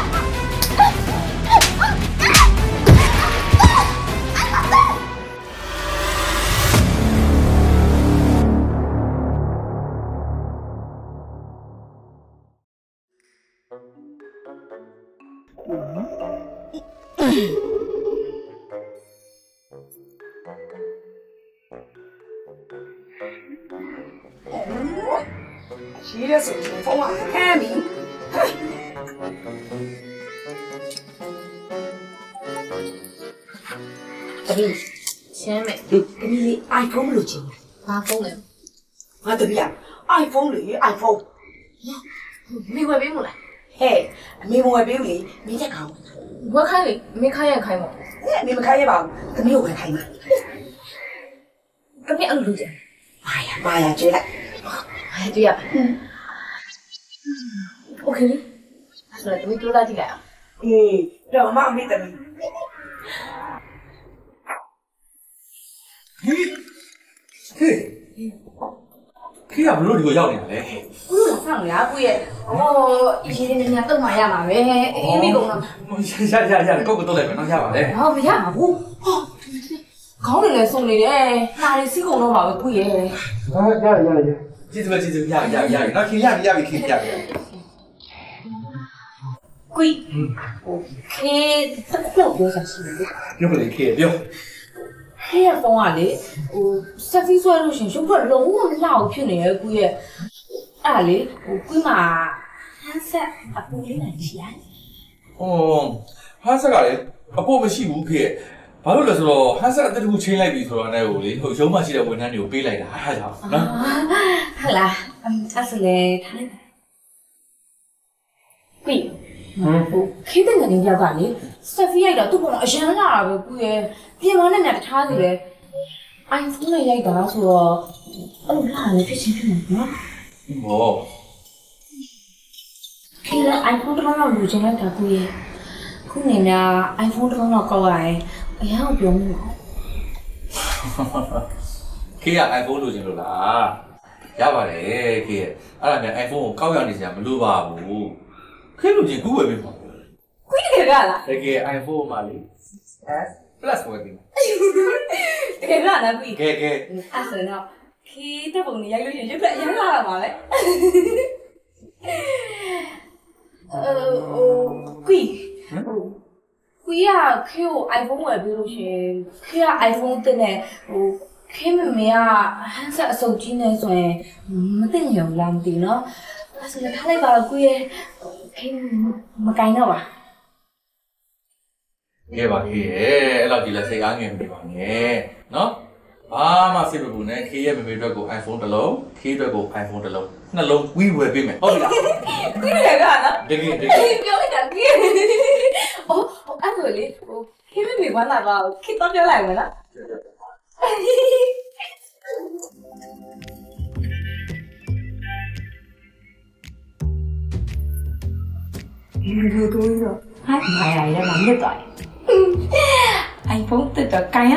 ရဲဆိုရင်ဖုန်းကဟမ်းပြီတပီရှမ်းမဲ့တပီလေး iPhone လို့ချင်တယ်ဘာဖုန်းလဲငါတပီက iPhone လေ iPhone မိဝယ်ပေးမို့လားဟဲ့အမေမဝယ်ပေးဘူးလေမင်းချက်ကောင်ဝယ်ခိုင်းလေမိခိုင်းရခိုင်းမို့ဟဲ့အ မေမခိုင်းရပါဘူးတမီးကိုဝယ်ခိုင်းမှာ တမီးအဲ့လိုလုပ်ကြ မာယာမာယာကျွေးလိုက် အဲ့တူရโอเคလေအဲ့ဒါတမီးတို့လာကြည့်လိုက်အောင် အေးတော့မအမေတမီး ဟေးခေကဘလို့ဒီကိုရောက်နေတာလဲ ဘူးလားဆောင်ရကိုရဲ့ဟောရေနေနေတော့မှရမှာပဲအေးမိကုန်တော့ ရရရရကိုယ့်ကိုတော့လိုက်မယ်နော်ရပါလေ ဟောမရမှာဘူးဟော ခေါင်းတွေလည်းစုံနေတယ်နှာတွေစီးကုန်တော့ပါပဲကိုရဲ့ဟာရရရကျေးဇူးပဲကျေးဇူးရရရရနော်ခင်ရပြီရပြီခင်ရပြီကိုဟိုခေတက်တော့ပြောစားရှိတယ်ပြောလေခေပြောခေရဖုန်းကလေဟိုဆက်ဖီဆွဲလို့ရှင်ရုပ်ထွက်လုံးဝမလှအောင်ဖြစ်နေရဲ့ကိုရဲ့အဲ့ဒါလေဟိုကိုမှာဟန်ဆက်အပူလေးနိုင်ရှိရတယ်ဟောဟန်ဆက်ကလေအပေါ်မရှိဘူးခေ ဘာလို့လဲဆိုတော့ဟန်ဆက်အတက်တခုချင်းလိုက်ပြီဆိုတော့လည်းဟိုလေဟိုရုံးမှရှိတဲ့ဝန်ထမ်းတွေကိုပေးလိုက်တာအားကြောင့်နော်ဟုတ်လားအမ်အဲ့ဆိုလေထားလိုက်ပါကွီဟိုခေတဲ့ငနေပြောက်ကလေဆက်ဖီရိုက်တော့သူ့ပေါ်မှာအရန်လာတာပဲကိုရဲ့ပြင်မနဲ့ညတထားစီလေအိုင်ဖုန်းနဲ့ရိုက်တာဆိုတော့အဲ့လိုလာလေဖြစ်ချင်းဖြစ်နေနော်ဟောခေတဲ့ iPhone တစ်လုံးလောက်ယူချင်လိုက်တာကိုရဲ့ခုနေများ iPhone တစ်လုံးလောက်ကောက်ရရင် အရန်ကိုပြောမှုပါခေက iPhone လိုချင်လို့လားရပါတယ်ခေအဲ့ဒါမြန် iPhone ကိုကောက်ရနေစရာမလိုပါဘူးခေလိုချင်ကူးဝယ်ပေးပါခွေးတကယ်ကလားတကယ် iPhone မှာလေ S Plus ဝယ်ပြီတကယ်ကလားခွေးကဲကဲအဲ့ဆိုတော့ခီးတဲ့ပုံနဲ့ရိုက်လို့ရှိရင်ရုပ်ကအရင်လာတာပါလေအဲဟိုခွေး ခွေးကခေကို iPhone ဝယ်ပြီးလို့ရှိရင်ခေက iPhone တင်နေဟိုခေမမေက handset အစုပ်ကြီးနေဆိုရင်မသိငြုံလားမသိနော်အဲ့ဆိုလည်းထားလိုက်ပါတော့ခွေးရဲ့ခေမကင်တော့ပါကဲပါခေရဲ့အဲ့လောက်ဒီလက်စိတ်အားငယ်မနေပါနဲ့နော် ဘာမှစိတ်မပူနဲ့ခေရဲ့မမေအတွက်ကို iPhone တစ်လုံးခေအတွက်ကို iPhone တစ်လုံးနှလုံးဝီးဝယ်ပေးမယ်ဟုတ်ပြီလားခွေးတကယ်ကလားတကယ်တကယ်အေးပြောလိုက်တာကြီး။အော်အဲ့ဒါလေဟိုခေမမေကလာပါခေတော့ပြောလိုက်မလားဒီလိုတော့ဟာမာယာရမှာမြတ်သွားတယ်။ iPhone တက်တော့ကန်ရ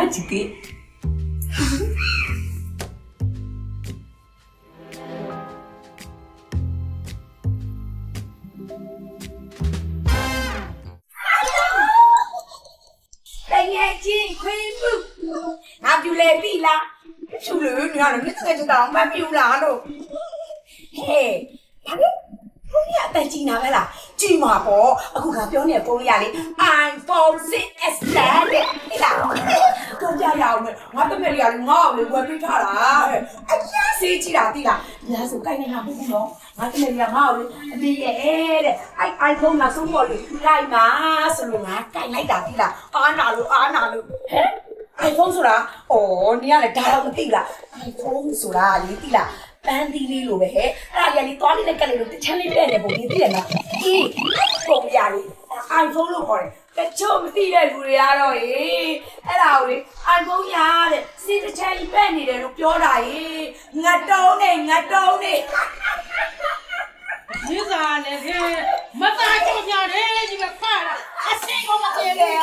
ကြည့်တယ်တကယ်ချင်းခွေးမှုငါပြူလေပြီလား ဖြူလေနေရတယ်မြစ်စကတောင်မပြူလားလို့ဟဲ့ဘာလဲဘုန်းကြီးအသက်ကြီးနာပဲလားကြီးမှာပေါ့အခုကပြောနေတဲ့ဖုန်းလေးကလေ iPhone 6s တဲ့ဟဲ့လားတော့ကြရအောင်မယ်ငါတမက်လေးကလေငါ့ကိုလေဝယ်ပေးထားတာဟဲ့အရင်စေးကြည့်တာတိလားညာဆိုကိုင်းနေတာမဟုတ်ဘူးနော်ငါတမက်လေးကငါ့ကိုလေအမေရဲ့တဲ့အိုင် iPhone နောက်ဆုံးပေါ်လေလိုက်ပါဆိုလို့ငါကိုင်းလိုက်တာတိလားအားနာလို့အားနာလို့ဟဲ့ iPhone ဆိုတာအော်နင်ကလည်းဒါတော့မသိလား iPhone ဆိုတာလေသိလား ပန်းသီးလေးလိုပဲဟဲ့အဲ့ဒါကြီးကလေသွားလေးနဲ့ကက်လေးလိုတစ်ချမ်းလေးတဲ့နေပုံလေးသိရနော်အေးပုံပြလေး iPhone လို့ခေါ်တယ်တချို့မသိတဲ့လူတွေကတော့ဟေးအဲ့ဒါကိုလေ iPhone ရတဲ့စီတစ်ချမ်းကြီးပဲ့နေတယ်လို့ပြောတာဟေးငတ်တုံးနဲ့ငတ်တုံးနဲ့ဒီစားနဲ့ဖြင့်မသားကြကြတယ်ဒီမှာဖားလာအစင်ကမတည်ဘူး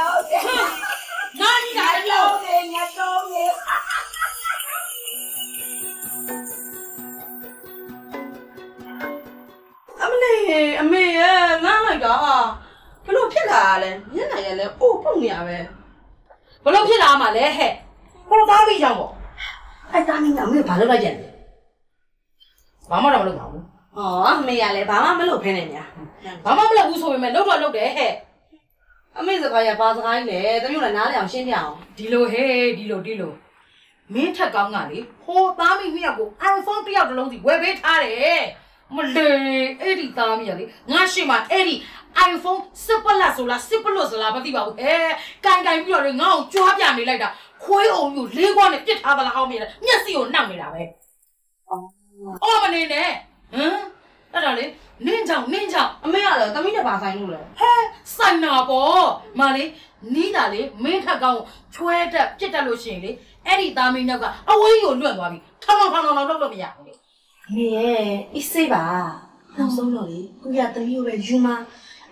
နားကြီးတာပြောနဲ့ငတ်တုံးနဲ့ လေးအမေရဲ့လမ်းလိုက်တာဘလို့ဖြစ်လာလဲမျက်နှာရလဲအိုးပုတ်နေရပဲဘလို့ဖြစ်လာမှာလဲဟဲ့ဟိုသားပြီးကြောင်ပေါ့အဲ့တာမင်းကအမေဘာလုပ်လိုက်ကြလဲဘာမှတော့မလုပ်ပါဘူးဟောအမေရလဲဘာမှမလုပ်ဖ ೇನೆ ညာဘာမှမလုပ်ဘူးဆိုပေမဲ့လုပ်တော့လုပ်တယ်ဟဲ့အမေစကားရဘာစကားကြီးလဲတမျိုးလည်းနားလည်အောင်ရှင်းပြအောင်ဒီလိုဟဲ့ဒီလိုဒီလိုမင်းထက်ကောင်းကလေဟိုသားမိမြောက်ကို iPhone တစ်ယောက်တစ်လုံးစီဝယ်ပေးထားတယ် မလေးအဲ့ဒီသားမိရလေငါရှိမှအဲ့ဒီ iPhone 10 Plus ဆိုလား10 Plus ဆိုလားမသိပါဘူးဟဲ့ကန်ကန်ပြီးတော့လေငါ့ကိုကြွားပြနေလိုက်တာခွေးအောင်မျိုးလေးခွားနဲ့ပြစ်ထားသလားအောင်မြင်တယ်မျက်စိကိုနှောက်နေတာပဲအော်မနေနဲ့ဟမ်အဲ့ဒါလေနင်းချောင်နင်းချောင်အမေကတော့တမီးနဲ့ဘာဆိုင်လို့လဲဟဲဆိုင်နာပေါ့မလေးနီးတာလေမင်းထက်ကောင်းကိုချွဲတက်ပြစ်တက်လို့ရှိရင်လေအဲ့ဒီသားမင်းနောက်ကအဝေးကိုလွတ်သွားပြီထောင်ထောင်ထောင်ထောင်လုပ်လို့မရဘူးလေအ မေရဲ့အစ်စေးပါနောက်ဆုံးတော့လေကိုရတမီးကိုပဲယူမ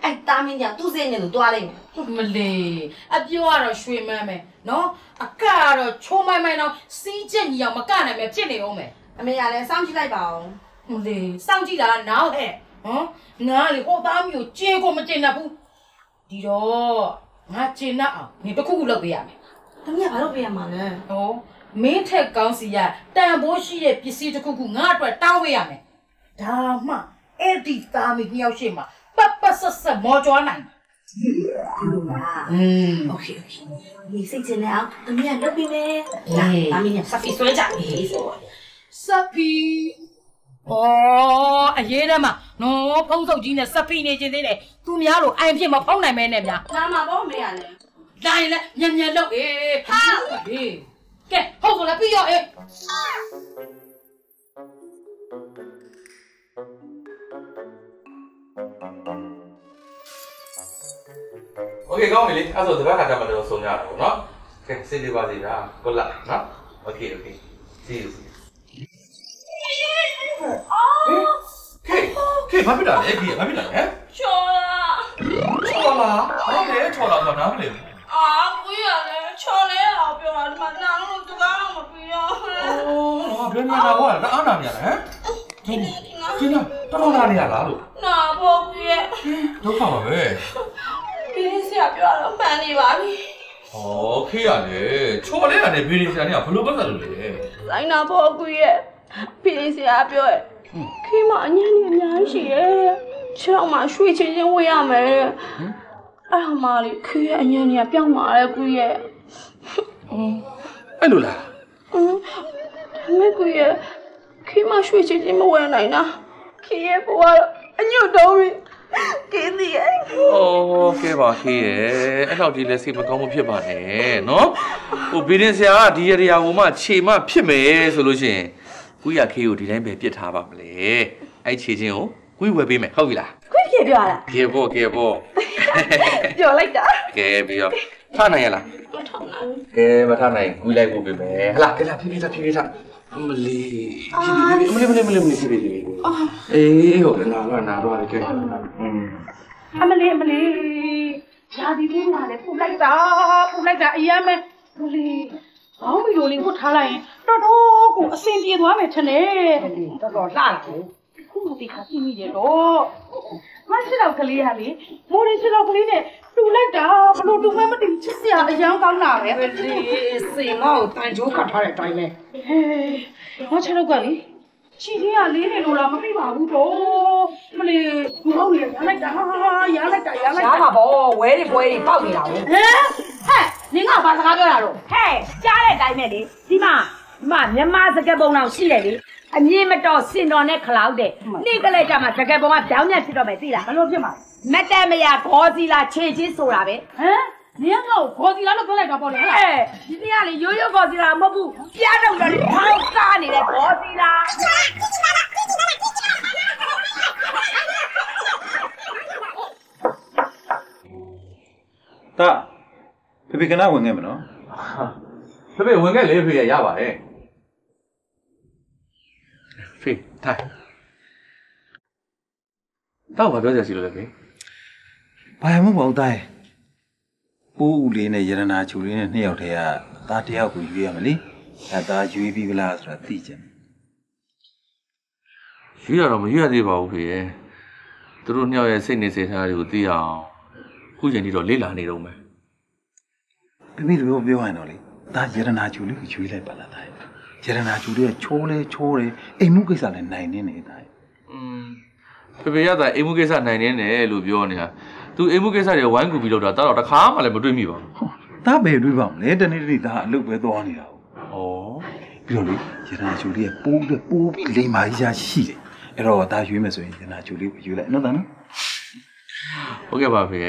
အဲ့တာမင်းကသူ့စိတ်နဲ့လို့တွားလိုက်မယ်မလေးအပြောကတော့ရွှေမန်းမယ်နော်အကကတော့ချိုးမိုင်းမိုင်းတော့စီးကျက်ညီအောင်မကနိုင်ပဲဖြစ်နေအောင်မယ်အမေကလည်းစောင့်ကြည့်လိုက်ပါအောင်မလေးစောင့်ကြည့်တာနောက်ဟဲ့ဟမ်ငါလေဟိုသားမျိုးကြေကိုမကျင်တတ်ဘူးဒီတော့ငါကျင်တတ်အောင်နေတစ်ခုခုလုပ်ပေးရမယ်တမီးကဘာလုပ်ပေးရမှာလဲဟော မင်းထက်ကောင်းစီရတန်ဖိုးရှိတဲ့ပစ္စည်းတစ်ခုခုငါအတွက်တောင်းပေးရမယ်ဒါမှအဲ့ဒီသားမီနှစ်ယောက်ရှိမှပတ်ပတ်ဆက်ဆက်မော်ကြွားနိုင်တယ် อืมโอเคโอเคဒီစိတ်ချနေအောင်တမီးကလုပ်ပေးမယ်လာတာမင်းကစပီဆွဲကြပြီဆို စပီဩအရေးထဲမှာနော်ဖုံးစုပ်ကြီးနဲ့စပီနေခြင်းသေးတယ်သူများလိုအိုင်ဖြစ်မဖုံးနိုင်မဲနဲ့ဗျာ လာမှာပေါ့မေရလဲ တိုင်းလဲညံ့ညံ့လုပ်အေးဟာဟေး ကဲဟုတ်ဆိုလဲပြီးရောအေး โอเคကောင်းပြီလေအဲ့ဆိုတပတ်ခါတည်းမှာတော့ဆုံးကြတာပေါ့နော်ကဲစိတ်လေးပါစီဗျာကိုလာနော်โอเคโอเค see you see you ခေခေဘာဖြစ်တာလဲခေဘာဖြစ်တာလဲ ချောလာ ချော်လာဟုတ်တယ်ချော်လာတော့နားမလဲဘူး အာကိုရလဲချော်လဲအောင်ပြောတာဒီမှာနာလို့တကားတော့မပြီးရော အိုး ု့ တော့ဘယ်နေလာဘောလဲအားနာမြရဟမ်ကျင်းကျင်းတော်တော်နာနေရလားလို့နာဖို့ပြည့်ဒုက္ခပါပဲလေးဆရာပြောတော့မှန်နေပါပြီဟောခေးရလေချော်လဲရတယ်ဘီဒီဆရာနဲ့ကဘလို့ပတ်သက်လို့လဲဆိုင်နာဖို့ကိုရဲ့ဖေးဆရာပြောရဲ့ခေးမအညံ့နေအများကြီးရှိရဲ့ခြေတော့မှရွှေချင်းချင်းဝေးရမယ်တဲ့အဲ့ဒါမှလေခေးရဲ့အညံ့နေပြောင်းလာတယ်ကိုရဲ့အဲ့လိုလားအင်းဒါပေ မဲ့ကိုရဲ့ခေးမရွှေချင်းချင်းမဝယ်နိုင်တာခေးရဲ့ဘဝတော့အညွတ်တော့ပြီခေးဒီရဲ့ โอเคပါခေးရဲ့အဲ့လောက်ဒီလက်စိတ်မကောင်းမှုဖြစ်ပါနဲ့နော်ဟိုဘီဒီဆရာကဒီရရာဟိုမှခြေမဖြစ်မယ်ဆိုလို့ရှိရင်ကိုရခေးကိုဒီတိုင်းပဲပြစ်ထားပါမလဲအဲ့ခြေချင်းကိုကိုဝယ်ပေးမယ်ဟုတ်ပြီလား ခွင့်ပြေပြောရလား ကေဖို့ကေဖို့ ပြောလိုက်တာ ကဲပြီးတော့ထနိုင်ရလား မထောင်နိုင် ကဲမထနိုင်ကိုလိုက်ဖို့ပေးမယ်ဟလာကဲလာဖြည်းဖြည်းထဖြည်းဖြည်းထအ မလီဖြည်းဖြည်းမလေးမလေးမလေးဖြည်းဖြည်းဖြည်းဖြည်းအေးဟုတ်တယ်နာတော့နာတော့လေကဲอืมအမလေးအမလေးရာဒီဘူးလာလေပူလိုက်တာပူလိုက်တာအရင်မဲ့မလေးဘောင်းမီလိုလေးကိုထားလိုက်ရင်တော်တော်ကိုအဆင်ပြေသွားမယ်ထင်တယ်တော်တော်လှတယ်ခုမတိခါစီမိရတော့ မရှိတော့ကလေးဟာလေမိုးရရှိတော့ကလေးနဲ့တူလိုက်တာဘလို့တူမဲမတင်ချစ်စရာအရန်ကောင်းတာပဲဒီစေမောက်တန်ချိုးခတ်ထားတဲ့အတိုင်းပဲဟဲ့ဟောချတော့ကလေချီသေးရလေးနေလို့လားမသိပါဘူးတော့မလေးဘူးဟုတ်လေရလိုက်တာရလိုက်တာရလိုက်ရှားတာမှာပေါ့ဝဲတွေပွဲတွေပေါက်နေတာဘူးဟဲ့ဟဲ့နင်ကဘာစကားပြောတာတော့ဟဲ့ကြားတဲ့အတိုင်းပဲလေဒီမှာဒီ မှာမြန်မာစကပုံတော်ရှိတယ်လေအမြင့်မတော်စင်တော်နဲ့ခလောက်တဲ့နေ့ကလေးကြမှာစကပုံကပြောင်းညက်ဖြစ်တော့မယ်သိလားဘလို့ဖြစ်မှာမတ်တမရခေါ်စီလာခြေချင်းဆိုတာပဲဟမ်နင်ကခေါ်စီလာလို့ပြောလိုက်တာပေါ့လေဟဲ့လားအဲဒီနေ့ကလေရိုးရိုးခေါ်စီလာမဟုတ်ဘူးပြားတော့တော်လေးဖောက်စားနေတဲ့ခေါ်စီလာတာဖေဖေကနာဝင်ခဲ့မနော် ဖေဖေဝင်ခဲ့လေဖေရရပါတယ်ဖေထိုင်တော့ဘာပြောကြစီလို့လဲဖေဘာမှမဟုတ်ပါဘူးတာရဲ့ပိုးဦးလေးနဲ့ရတနာချူလေးနဲ့နှစ်ယောက်တည်းကသားတယောက်ကိုရွေးရမလေအဲသားရွေးပြီးဗလားဆိုတာသိချင်တယ်ရွေးရတော့မရွေးရသေးပါဘူးဖေရသူတို့နှစ်ယောက်ရဲ့စိတ်နေစိတ်ထားတွေကိုသိအောင်ခုချိန်ထိတော့လေ့လာနေတော့မယ်ဖေဖေတို့ပြောရရင်တော့လေ သားရတနာချူလေးကိုရွေးလိုက်ပါလားတာရဲ့ရတနာချူလေးကချိုးလဲချိုးတယ်အိမ်မှုကိစ္စလည်းနိုင်နေနေတာရဲ့อืมဖေဖေရတာအိမ်မှုကိစ္စနိုင်နေတယ်လို့ပြောနေတာသူအိမ်မှုကိစ္စတွေဝိုင်းကူပြီးတော့တာတော့တစ်ခါမှလည်းမတွေ့မိပါဘူးသားပဲတွေးပါမလဲတနေ့တနေ့သားအလုပ်ပဲသွားနေတာဩဟုတ်ပြီးတော့လေရတနာချူလေးကပိုးပြီးပိုးပြီးလိမ္မာကြီးရှားရှိတယ်အဲ့တော့သားရွေးမယ်ဆိုရင်ရတနာချူလေးကိုရွေးလိုက်နော်တာနော်ဟုတ်ကဲ့ပါဖေ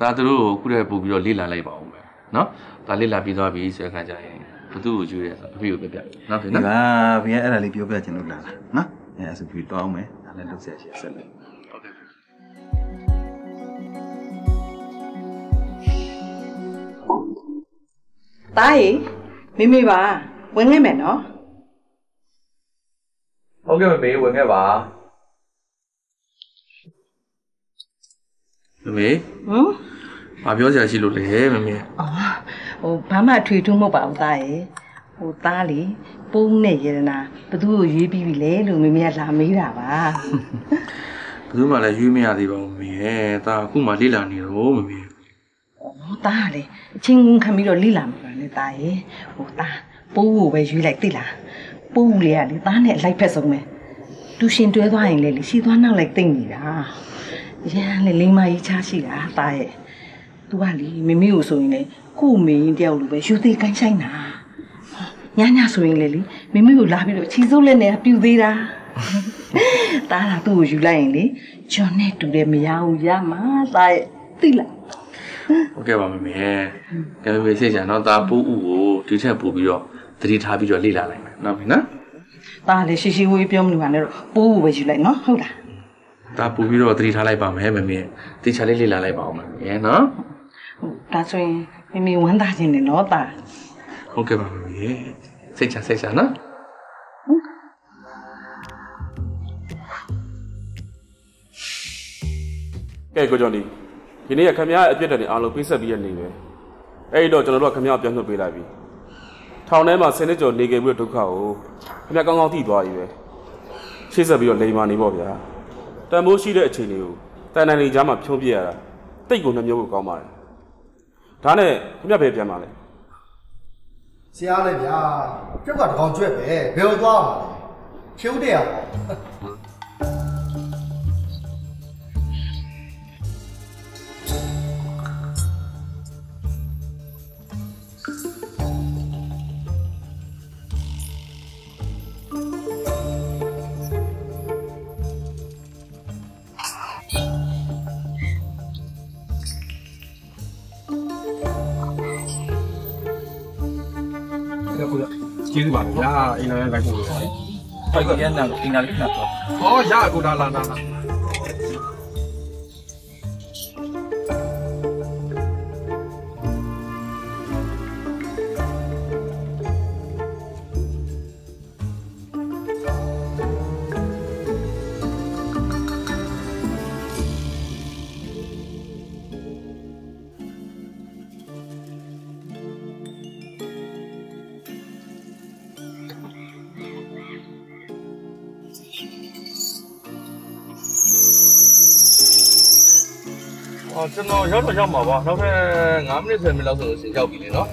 ဒါသူတို့ကိုခုတည်းပို့ပြီးတော့လေ့လာလိုက်ပါဦးမယ်နော် ဒါလေ့လာပြီးသွားပြီဆိုတဲ့အခါကျရင်ဘသူ့ကိုကျွေးရဲဆိုအဖေကိုပြပြနော်ဖေဒီနော်ကဘယ်အဲ့ဒါလေးပြောပြချင်လို့လာတာနော်အဲ့ဒါဆိုပြီးတော့အောင်မယ်ဒါလည်းလုပ်ဆက်ရဆက်လိုက်ဟုတ်ကဲ့တားရေမိမိပါဝင်ခဲ့မယ်နော်ဟုတ်ကဲ့မမေဝင်ခဲ့ပါမမေဟမ် ဘာပြောစရာရှိလို့လဲမမေအော်ဟိုဘာမှအထွေထူးမဟုတ်ပါဘူးတားရေဟိုတားလေပုံးနဲ့ရေနာဘသူ့ကိုရွေးပြီးပြီလေလို့မိမိကလာမေးတာပါဘယ်သူမှလည်းရွေးမရသေးပါဘူးမမေဒါအခုမှလေ့လာနေတော့မမေဟိုတားကလေအချင်းကုန်ခံပြီးတော့လိလာမှာပါလေတားရေဟိုတားပိုးကိုပဲရွေးလိုက်သိလားပိုးလေးကလေတားနဲ့အလိုက်ဖက်ဆုံးပဲတူရှင်တွဲသွားရင်လေလေရှီသွားနောက်လိုက်တိတ်နေတာရန်လေလိမ္မာကြီးချားရှိတာတားရဲ့ သူကလေမိမိကိုဆိုရင်လေကို့မင်းတယောက်လိုပဲယူသေးကိုင်းဆိုင်တာညညဆိုရင်လေလေမိမိကိုလာပြီးတော့ချီစိုးလက်နဲ့ပြူသေးတာတားလာသူ့ကိုယူလိုက်ရင်လေဂျွန်နဲ့တူတယ်မရဘူးရမှာတားရဲ့သိလားဟုတ်ကဲ့ပါမမေကဲမမေစိတ်ချနော်ဒါပိုးဥကိုဒီထက်ပို့ပြီးတော့တတိထားပြီးတော့လေ့လာလိုက်မယ်နော်မေနော်။ตาလည်းရှိရှိဝေးပြောမလို့ပါနဲ့တော့ပိုးဖို့ပဲယူလိုက်နော်ဟုတ်လားဒါပို့ပြီးတော့တတိထားလိုက်ပါမယ်မမေတေချာလေးလေ့လာလိုက်ပါအောင်မမေနော်။ဟုတ် ဒါဆိုရင်မိမိဝမ်းသာခြင်းနဲ့နော်ตาဟုတ်ကဲ့ပါမမေစိတ်ချစိတ်ချနော်ကဲကိုကျော်ဒီဒီနေ့ကခမရရဲ့အပြစ်ဒဏ်တွေအားလုံးပေးဆက်ပြီးရနေပဲအဲ့ဒီတော့ကျွန်တော်တို့ကခမရကိုပြန်လွှတ်ပေးလိုက်ပြီထောင်ထဲမှာဆယ်နှစ်ကျော်နေခဲ့ပြီးတော့ဒုက္ခကိုခမရကောင်းကောင်းသိသွားပြီပဲရှေ့ဆက်ပြီးတော့လိန်မာနေပေါ့ဗျာတန်မိုးရှိတဲ့အချိန်တွေကိုတန်တန်လေးကြားမှာဖြုံးပြရတာတိတ်ကိုနှမျိုးကိုကောင်းပါတယ် ဒါနဲ့ခင်ဗျဘယ်ပြန်มาလဲဆရာလည်းဗျာပြုတ်ကတကောင်ကျွက်ပဲဘယ်လိုသွားမှာလဲဖြုတ်တယ်ရပါ အိမ်လည်းလိုက်ဖို့ရတယ်ဖိုက်ကရန်နာကိုတင်လာလေးခဏတော့ဟောရကိုဒါလာလာလာ ကျွန်တော်ရောက်တော့ရောက်မှာပါနောက်ထပ်9မိနစ်10မိနစ်လောက်ဆိုလို့ရှင်ရောက်ပြီလေနော်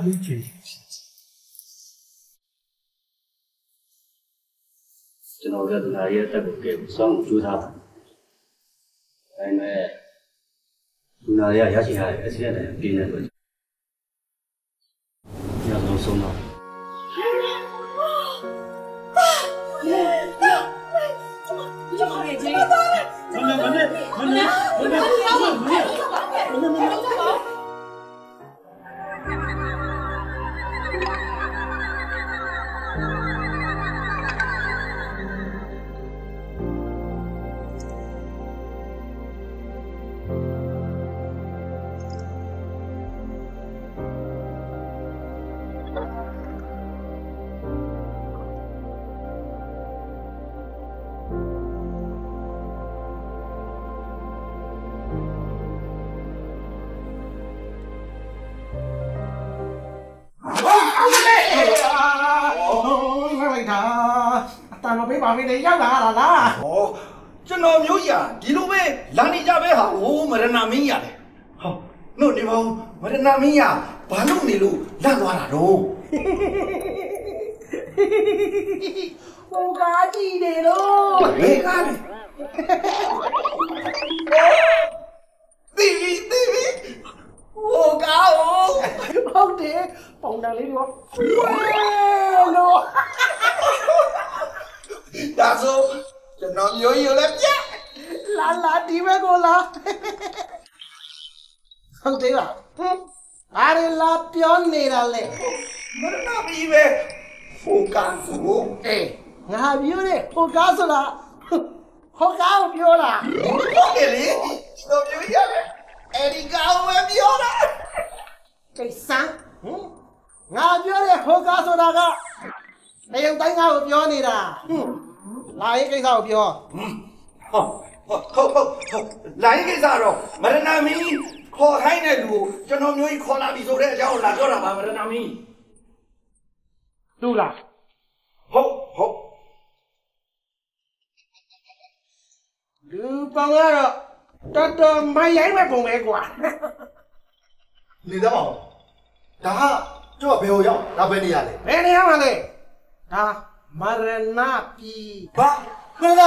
ကျွန်တော်တလေးချေကျွန်တော်ကဒနာရဲ့တက်ကိုကဲစောင့်ကြိုးစားတာဒါပေမဲ့ဒနာရရရှိရတဲ့အစီအစဉ်အပြည့်နဲ့တော့ညလုံးဆုံးတော့ လို့နေလို့လန့်သွားတာတော့ဟိုကားကြည့်နေလို့ဘယ်ကားလဲတီဗီတီဗီဟိုကားဟိုဟုတ်တယ်ပုံတန်လေးတော့ဝဲလို့ဒါဆိုကျွန်တော်မျိုးကြီးကိုလည်းပြက်လာလာဒီဘက်ကိုလာဟုတ်သေးပါဟ င်အားရလာပြောနေတာလေမရဏမင်းပဲဟိုကားဆိုအေးငါပြောတယ်ဟိုကားဆိုတာဟိုကားကိုပြောတာဟုတ်တယ်လေကျွန်တော်မျိုးကြီးရတယ်အဲ့ဒီကားကိုပဲပြောတာကိစ္စဟင်ငါပြောတဲ့ဟိုကားဆိုတာကတရုတ်တိုင်းကားကိုပြောနေတာဟင်လာရေးကိစ္စကိုပြောဟုတ်ဟုတ်ဟုတ်ဟုတ်လိုင်းကိစ္စတော့မရဏမင်း ခေါ်ခိုင်းတဲ့လူကိုကျွန်တော်မျိုးကြီးခေါ်လာပြီဆိုတဲ့အကြောင်းကိုလာပြောတာပါမရဏမင်းသူလားဟုတ်ဟုတ်လူပေါင်းကတော့တော်တော်မိုင်ရိုင်းမဲ့ပုံပဲကွာနေတော့ဒါကကျော်ဘယ်ဟိုရောက်ဒါပဲနေရလဲဘယ်နေရာမှာလဲဒါမရဏပြည်ဘာမရဏ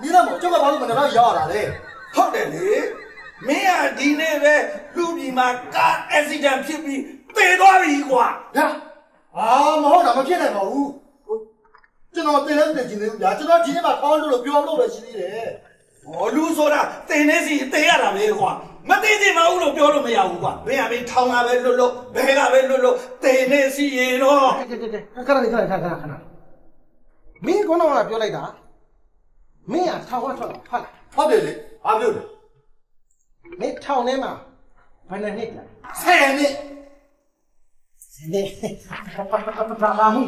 မင်းတော့ကျော်ကဘာလို့မရဏရောက်ရတာလဲဟုတ်တယ်လေ မင်းကဒီနေ့ပဲလူပြည်မှာကားအက်ဆီဒန့်ဖြစ်ပြီးသေသွားပြီကွာဟာအာမဟုတ်တာမဖြစ်နိုင်ပါဘူးဟိုကျွန်တော်တင်လဲတင်ချင်သေးဘူးဗျာကျွန်တော်ဒီနေ့မှထောင်းလို့လို့ပြောလို့ပဲရှိသေးတယ်ဟောလူဆိုတာတင်နေစီသေရတာပဲကွာမသိချင်မဘူးလို့ပြောလို့မရဘူးကွာဘယ်ဟာပဲထောင်းတာပဲလွတ်လွတ်ဘယ်ကပဲလွတ်လွတ်တင်နေစီရင်တော့ခဏလေးခဏလေးခဏခဏခဏမင်းကတော့ကပြောလိုက်တာမင်းကထောင်ဝထွက်လာဟုတ်လားဟုတ်တယ်လေဘာပြောလဲ မင်းထောင်ထဲမှာဘယ်နှစ်နှစ်လဲဆယ်နှစ်ဆယ်နှစ်ဘာဘာမှု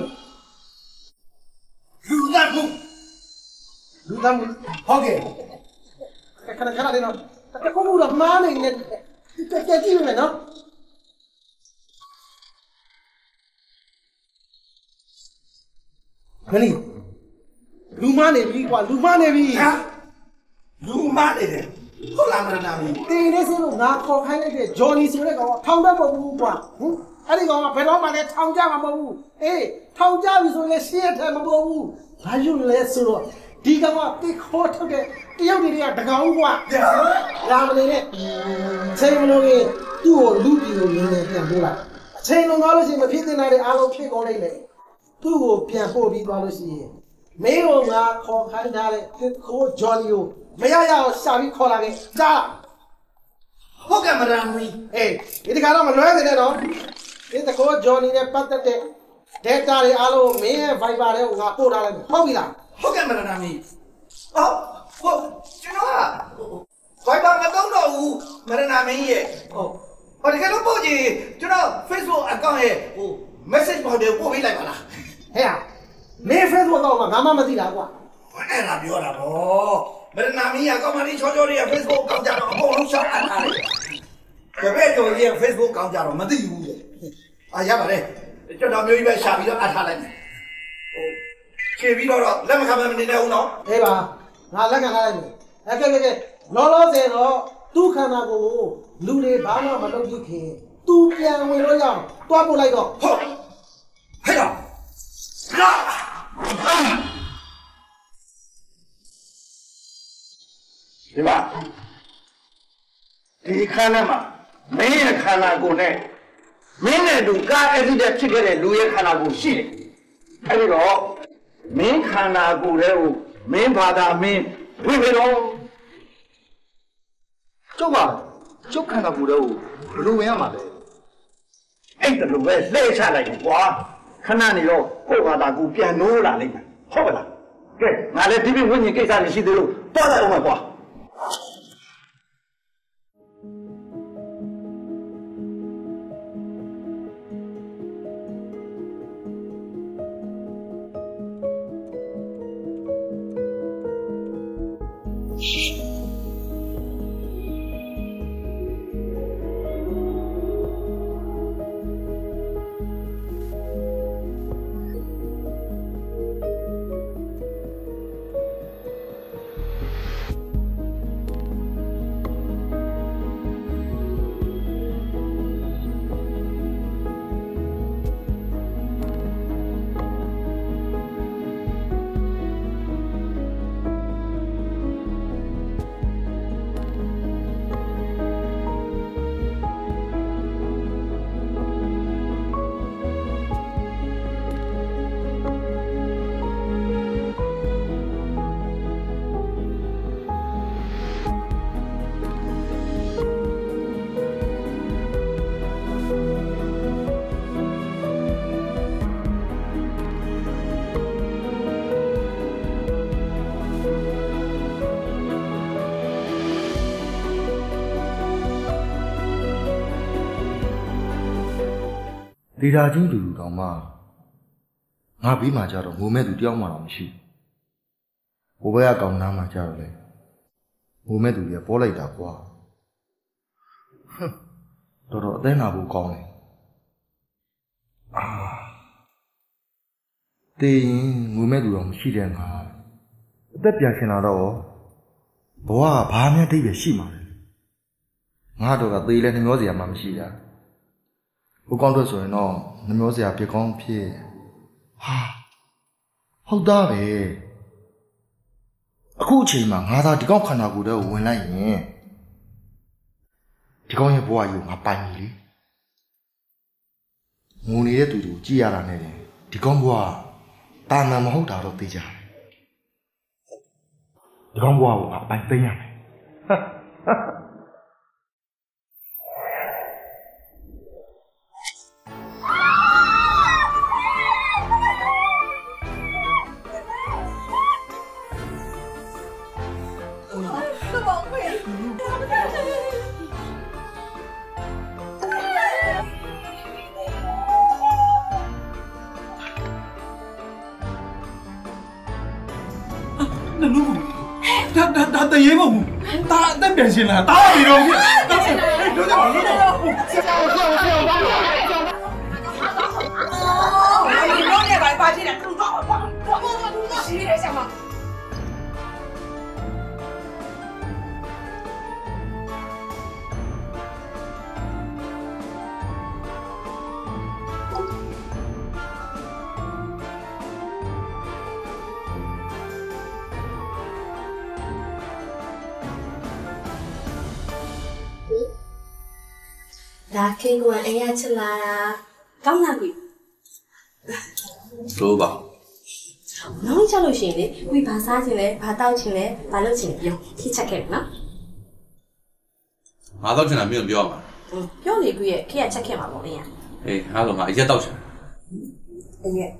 လူသားမှုလူသားမှုဟုတ်ကဲ့ခဏခဏလေးနော်တခုမှုတော့မှားနေနေကြည့်ကြည့်မယ်နော်ခဏလူမနေပြီကွာလူမနေပြီလူမနေတယ် ဟုတ်လားမရနာမီတင်နေစလို့ငါခေါ်ခိုင်းလိုက်တဲ့ဂျော်နီဆိုတဲ့ကောင်ကထောင်တတ်မဟုတ်ဘူးကွာဟင်အဲ့ဒီကောင်ကဘယ်တော့မှလည်းထောင်ကြမှာမဟုတ်ဘူးအေးထောင်ကြပြီဆိုရင်ရှေ့ထက်မပေါ်ဘူးဘာလို့လဲဆိုတော့ဒီကောင်ကတိခေါ်ထုတ်တဲ့တယောက်တွေကတကောင်ကွာလာမနေနဲ့ချိန်မလို့လေသူ့ကိုလူပြည်ကိုနင်းနေပြန်ပို့လိုက်အချိန်လုံးသွားလို့ရှိရင်မဖြစ်တင်တာတွေအားလုံးဖြစ်ကုန်လိမ့်မယ်သူ့ကိုပြန်ပို့ပြီးသွားလို့ရှိရင်မင်းတို့ငါခေါ်ခိုင်းထားတဲ့တစ်ခိုးဂျော်နီကို မရရအောင်ရှာပြီးခေါ်လာခဲ့ကြားလားဟုတ်ကဲ့မရနာမီအေးဒီတခါတော့မလွဲနေနဲ့တော့ဒီတကောဂျော်နီနဲ့ပတ်သက်တဲ့ data တွေအားလုံးမင်းရဲ့ Viber ထဲကိုငါပို့ထားလိုက်မယ်ဟုတ်ပြီလားဟုတ်ကဲ့မရနာမီအော်ဟုတ်ကျွန်တော်ကဘိုင်ဘာမတော့တော့ဘူးမရနာမီရဲ့ဟုတ်ဟောဒီကတော့ပို့ကြည့်ကျွန်တော် Facebook account ရဲ့ဟို message ပေါ်တယ်ပို့ပေးလိုက်ပါလားဟဲ့မင်း Facebook တော့ငါမှမသိတာကွာအဲ့ဒါပြောတာဗော မရနာမီကကောင်းမလေးချောချောလေးရဲ့ Facebook account ကြတော့အကုန်လုံးရှောက်အပ်ထားတယ်တပည့်တော်ကြီးရဲ့ Facebook account ကြတော့မသိဘူးလေအာရပါတယ်ကျွန်တော်မျိုးကြီးပဲရှာပြီးတော့အပ်ထားလိုက်မယ်ဟိုခြေပြီးတော့လက်မခံမနေနဲ့ဦးနော်အေးပါငါလက်ခံထားလိုက်မယ်အဲ့ကဲကဲကဲလောလောဆယ်တော့သူ့ခန္ဓာကိုယ်ကိုလူတွေဘာမှမလုပ်ဘူးခင်သူပြန်ဝင်လို့ရအောင်တွားပို့လိုက်တော့ဟုတ်ဟဲ့တော့လာ ဒီမှာဒီခန်းထဲမှာမင်းရဲ့ခန္ဓာကိုယ်နဲ့မင်းနဲ့တူကားအက်ဆီဒက်ဖြစ်ခဲ့တဲ့လူရဲ့ခန္ဓာကိုယ်ရှိတယ်။အဲဒီတော့မင်းခန္ဓာကိုယ်တွေကိုမင်းဘာသာမင်းဝင်ပြီတော့ကျုပ်ပါကျုပ်ခန္ဓာကိုယ်တွေကိုဘယ်လိုဝင်ရမှာလဲအဲ့ဒါလိုပဲလှည့်ချလိုက်ရင်ကွာခဏနေတော့ကိုယ်ဘာသာကိုယ်ပြန်နိုးလာလိမ့်မယ်ဟုတ်ပါလားကဲငါလည်းဒီပြဝိညာဉ်ကိစ္စတွေရှိသေးလို့တော့လိုက်အောင်မယ်ကွာ Thank you. ဒေတာချင်းတူတူတောင်မှငါပြီးမှကြတော့ငိုမဲ့သူတယောက်မှတော့မရှိဘူးဘိုးဘက်ကကောင်နားမှကြတော့လေငိုမဲ့သူကြီးပေါ်လိုက်တာကွာဟွန်းတော်တော်အသေးနာဖို့ကောင်းတယ်အာတေးရင်ငိုမဲ့သူတော့မရှိတဲ့ငါအသက်ပြန်ရှင်လာတော့ဘဝကဘာမှအတိတ်ပဲရှိမှာလဲငါတော့ကသေးလဲနှမျောစရာမှမရှိတာ ဟိုကောင်းတော့ဆိုရင်တော့နှမျောစရာပြကောင်းဖြစ်ဟာဟုတ်သားပဲအခုအချိန်မှာငါသာဒီကောင်းခန္ဓာကိုယ်တည်းကိုဝင်လိုက်ရင်ဒီကောင်းရဲ့ဘဝကြီးကိုငါပိုင်ပြီလေငုံနေတဲ့သူတွေကိုကြည့်ရတာနဲ့တင်ဒီကောင်းဘွားတာမန်မဟုတ်တာတော့သိကြတယ်ဒီကောင်းဘွားကိုငါအပိုင်သိမ်းရမယ် 他他他的爷们，他他变心了，打你了，打你！哎，刘家宝，刘家宝，下下我下我下我下哦，你老年把把这点更早，把我我我洗点行吗？ ဒါခင်းကွယ်အရင်ချလာတာကောင်းလားကွဆိုပါနောက်ချက်လို့ရှိရင်လေကွဘာစားခြင်းလဲဘာတောက်ခြင်းလဲဘာလုပ်ခြင်းလဲပြောခိချက်ခဲ့နော်ငါတော့ချင်တာမင်းပြောမှာပြောလေကွရဲ့ခိရချက်ခဲ့မှာပေါ့အရင်အေးအားလုံးငါအရက်တော့ချင်အရင်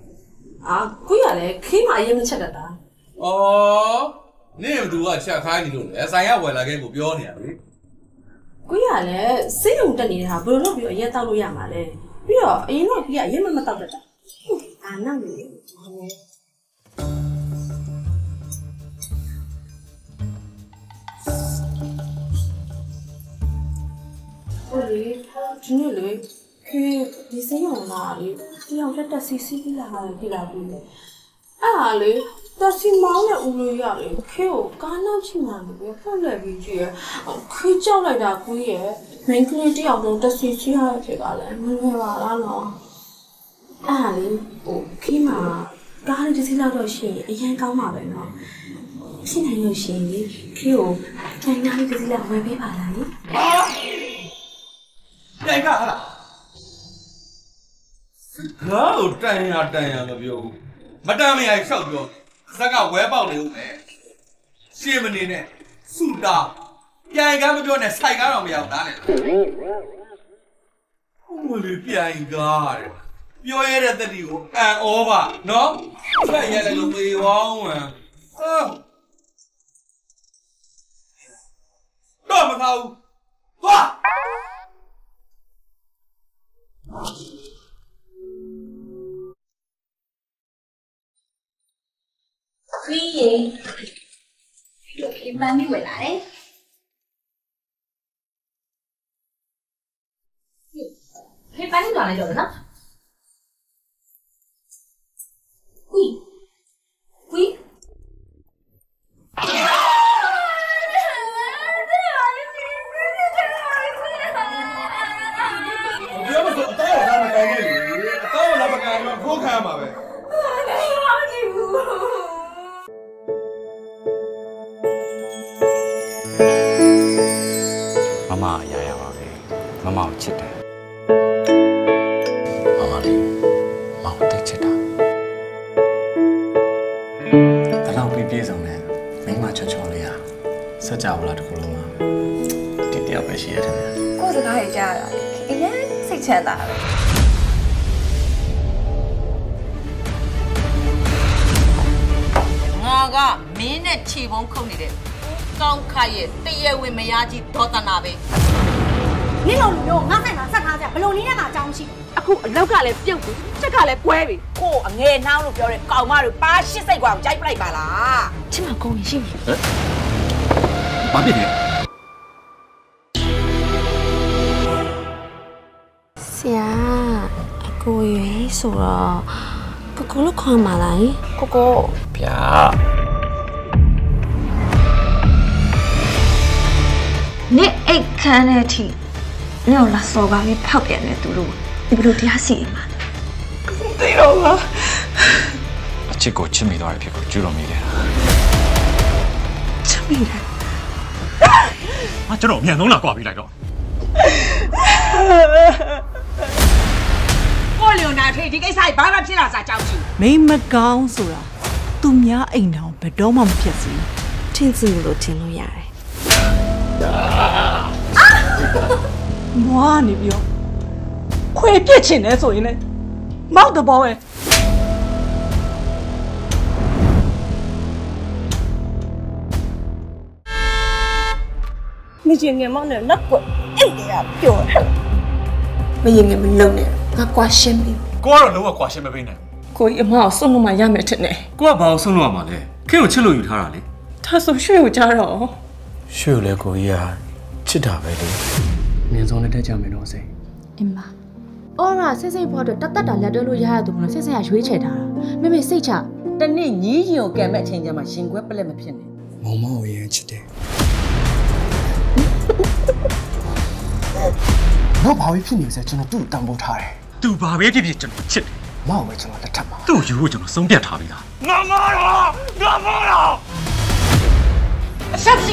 အာကွရလည်းခိမအရင်မချက်တတ်တာဩနင့်တို့ကချက်ခိုင်းနေလို့လေဆိုင်ရဝယ်လာခဲ့ကိုပြောနေရလေ ကွရလည်းစိတ်ုံတက်နေတဲ့ဟာဘယ်လိုလုပ်ပြီးအရင်တောက်လို့ရမှာလဲပြီးတော့အရင်တော့ခိကအရင်မမတောက်တတ်တာအာနောက်နေလေဟိုလေဒီနေ့လေခေဒီစိတ်ရောင်လာလေဒီအောင်တက်တက်စီစီပြီးလာတယ်ဒီလာဘူးလေအဲ့ဟာလေ တက်စီမောင်းတဲ့ဦးလို့ရလေခေကိုကားနောက်ချိမှန်လို့ဖက်လက်ပြီးကြည့်ရခေကြောက်လိုက်တာကိုကြီးရဲ့ main ကလေးတယောက်လုံးတက်စီစီရတဲ့ဖြစ်ကလည်းမလွယ်ပါလားနော်အဲ့ဟာလေဟိုခေမှာကားလေးတစ်စီးလောက်တော့ရှိရင်အရင်ကောင်းမှာပဲနော်ဖြစ်နိုင်လို့ရှိရင်လေခေကိုတိုင်နာလေးတစ်စီးလောက်ဝယ်ပေးပါလားလေတိုင်ကဟာလားငါ့ကိုတိုင်ရတိုင်ရမပြောဘူးမတမ်းမရရှောက်ပြော ဇက်ကဝဲပေါက်နေဦးမယ်ရှင်းမနေနဲ့စုတာပြန်ကမ်းမပြောနဲ့စိုက်ကားတော့မရဘူးလားလေဟိုလေပြန်ကားတဲ့ပြောရတဲ့တတိကိုအန်ဩပါနော်ဆက်ရလည်းလို့ပေဝောင်းဝံအာတော့မကောက်ဘူးသွား ပြီးရင်ဒီကိပန်းပြီးဝင်လာတယ်ဟေးပန်းပြီးလာလိုက်တော့နော်ကွီကွီပြောမစို့အတော့လာမကန်ခဲ့လေအတော့လာမကန်တော့ခိုးခံရမှာပဲ မမကိုချစ်တယ်မမလေးမမတိတ်ချစ်တာတလောက်ပြည့်ပြည့်စုံတဲ့မိန်းမချောချောလေးဟာစัจ java လားတစ်ခုလုံးမှာတတယောက်ပဲရှိရတယ်ဗျာကိုယ်စကားရကြတာအရင်စိတ်ချမ်းသာတယ်ငါကမင်းနဲ့ခြေပုံးခုတ်နေတဲ့ကောင်းခါရဲ့တရဝင်မယားကြီးဒေါသနာပဲ နင့်လိုလူမျိုးငါဆိုင်မှာဆက်ထားကြဘလို့နည်းနဲ့မှအကြောင်းရှိအခုအလောက်ကလည်းပြုတ်ပြီချက်ကလည်းကွဲပြီကိုအငယ်နှောင်းလို့ပြောတဲ့ကောင်မတို့ပါရှစ်စိတ်ကွာကိုကြိုက်ပလိုက်ပါလားချစ်မကုန်းရင်ရှိပြီဘာဖြစ်လဲဆရာအကိုရွေးဆိုတော့ကိုကိုလို့ခေါ်မှာလားကိုကိုဗျာနင့်အိတ်ခမ်းတဲ့အထိ နင့်ကိုလာစော်ကားပြီးဖောက်ပြန်နေသူတို့ဒီဘလို့တရားစီရင်မှာသိတော့ပါအချစ်ကိုချစ်မိသွားတဲ့ဖြစ်ကိုကျူးလွန်မိတယ်ချစ်မိတယ်ငါကျွန်တော်အမြန်ဆုံးလာကြွားပြီးလိုက်တော့ကိုလျော်နာထေးဒီကိစ္စကြီးဘာမှဖြစ်လာစားကြောက်ချင်မိမကောင်းဆိုတာသူများအိမ်တောင်ဘယ်တော့မှမဖြစ်စေဘူးထင်စီလို့ထင်လို့ရတယ် မွားနေပြီးတော့ခွေပြစ်ချင်တယ်ဆိုရင်လည်းမောက်တဘောပဲမရင်ငယ်မောင်းနဲ့လက်ကွက်အိတ်တွေကပျော်ဟဲ့မရင်ငယ်မလုံနဲ့ငါကွာရှင်းပြီကိုကတော့လုံးဝကွာရှင်းမပေးနဲ့ကိုကြီးအမအောင်ဆုံးလို့မှရမယ်ထင်တယ်ကိုကဘာအောင်ဆုံးလို့ရမှာလဲခင်ကိုချစ်လို့ယူထားတာလေဒါဆိုရွှေကိုကြားတော့ရွှေကိုလည်းကိုကြီးကချစ်တာပဲလေ မြင်ဆုံးလက်ထက်ကြမယ်တော့စိတ်အင်းမအော်ရာစိတ်စိတ်ဖို့အတွက်တတ်တတ်တာလက်တွဲလို့ရရသူမလို့စိတ်စိတ်ကရွေးချယ်ထားတာမေမေစိတ်ချတနေ့ညီးရင်ကိုကံမဲ့အချိန်ကျမှရှင်ခွဲပလက်မဖြစ်နဲ့မောင်မောင်ကိုရင်ချစ်တယ်တော့ဘာပဲဖြစ်နေစေကျွန်တော်သူ့ကိုတန်ဖိုးထားတယ်သူဘာပဲဖြစ်ဖြစ်ကျွန်တော်ချစ်တယ်မောင်ပဲကျွန်တော်လက်ထပ်မှာသူ့ယူဖို့ကျွန်တော်ဆုံးဖြတ်ထားပြီလားငါမားတော့ငါမားတော့ဆက်စီ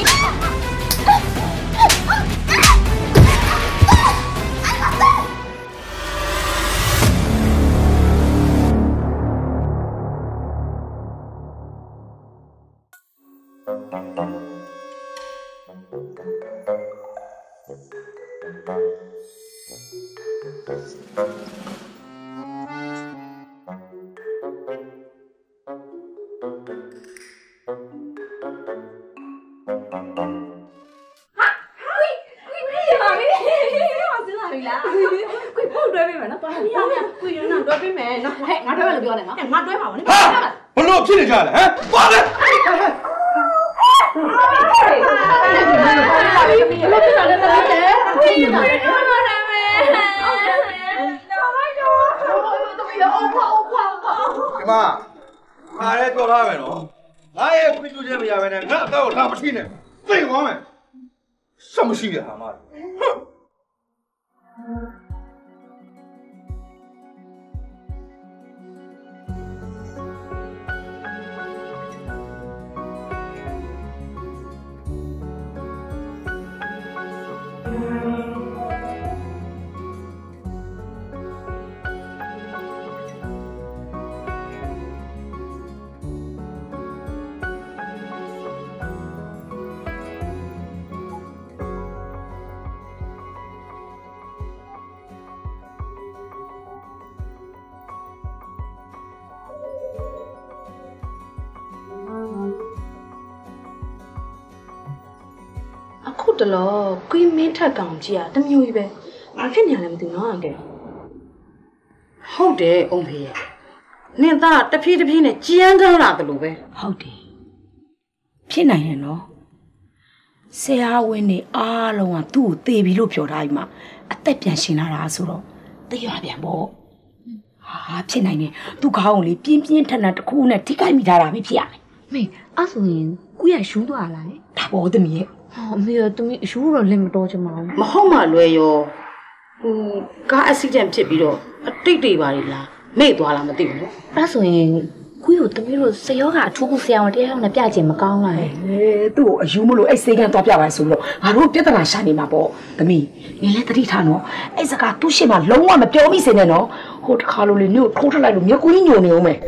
တလောကွေးမင်းထက်ကောင်ကြီးอ่ะတမျိုးကြီးပဲဘာဖြစ်နေရလဲမသိဘူးနော်အကဲဟုတ်တယ်အုံဖေးနင်သားတဖြည်းတဖြည်းနဲ့ကြမ်းတမ်းလာတယ်လို့ပဲဟုတ်တယ်ဖြစ်နိုင်တယ်နော်ဆရာဝန်နေအားလုံးကသူ့ကိုသေပြီလို့ပြောထားပြီးမှအသက်ပြန်ရှင်လာတာဆိုတော့တရွာပြန်ပေါ့ဟာဖြစ်နိုင်တယ်သူ့ခေါင်းကိုလေပြင်းပြင်းထန်ထန်တစ်ခုနဲ့ထိခိုက်မိထားတာပဲဖြစ်ရမယ်မေအဲ့ဆိုရင်ကိုရရှူးသွားလားလေဒါပေါ်သမီးရဲ့ ဟောအမေရသူမရှူးတော့လက်မတော်ချင်ပါဘူးမဟုတ်မှလွယ်ရောဟိုကားအက်ဆီဒန့်ဖြစ်ပြီးတော့အတိတ်တွေပါလေလားမေ့သွားလားမသိဘူးနော်အဲ့ဆိုရင်ကိုကိုတမီးတို့စရောကအထူးကူဆရာဝန်တရားနဲ့ပြကျင်မကောင်းလားလေအဲသူ့ကိုအယူမလို့အဲ့စေကန်းသွားပြပါဆိုလို့ငါတို့ပြဿနာရှာနေမှာပေါ့သမီးနင်လည်းတတိထားနော်အဲ့စကားသူ့ရှေ့မှာလုံးဝမပြောမိစေနဲ့နော်ဟိုတခါလိုလေညို့ထိုးထလိုက်လို့မျက်ကူးကြီးညိုနေအောင်မယ်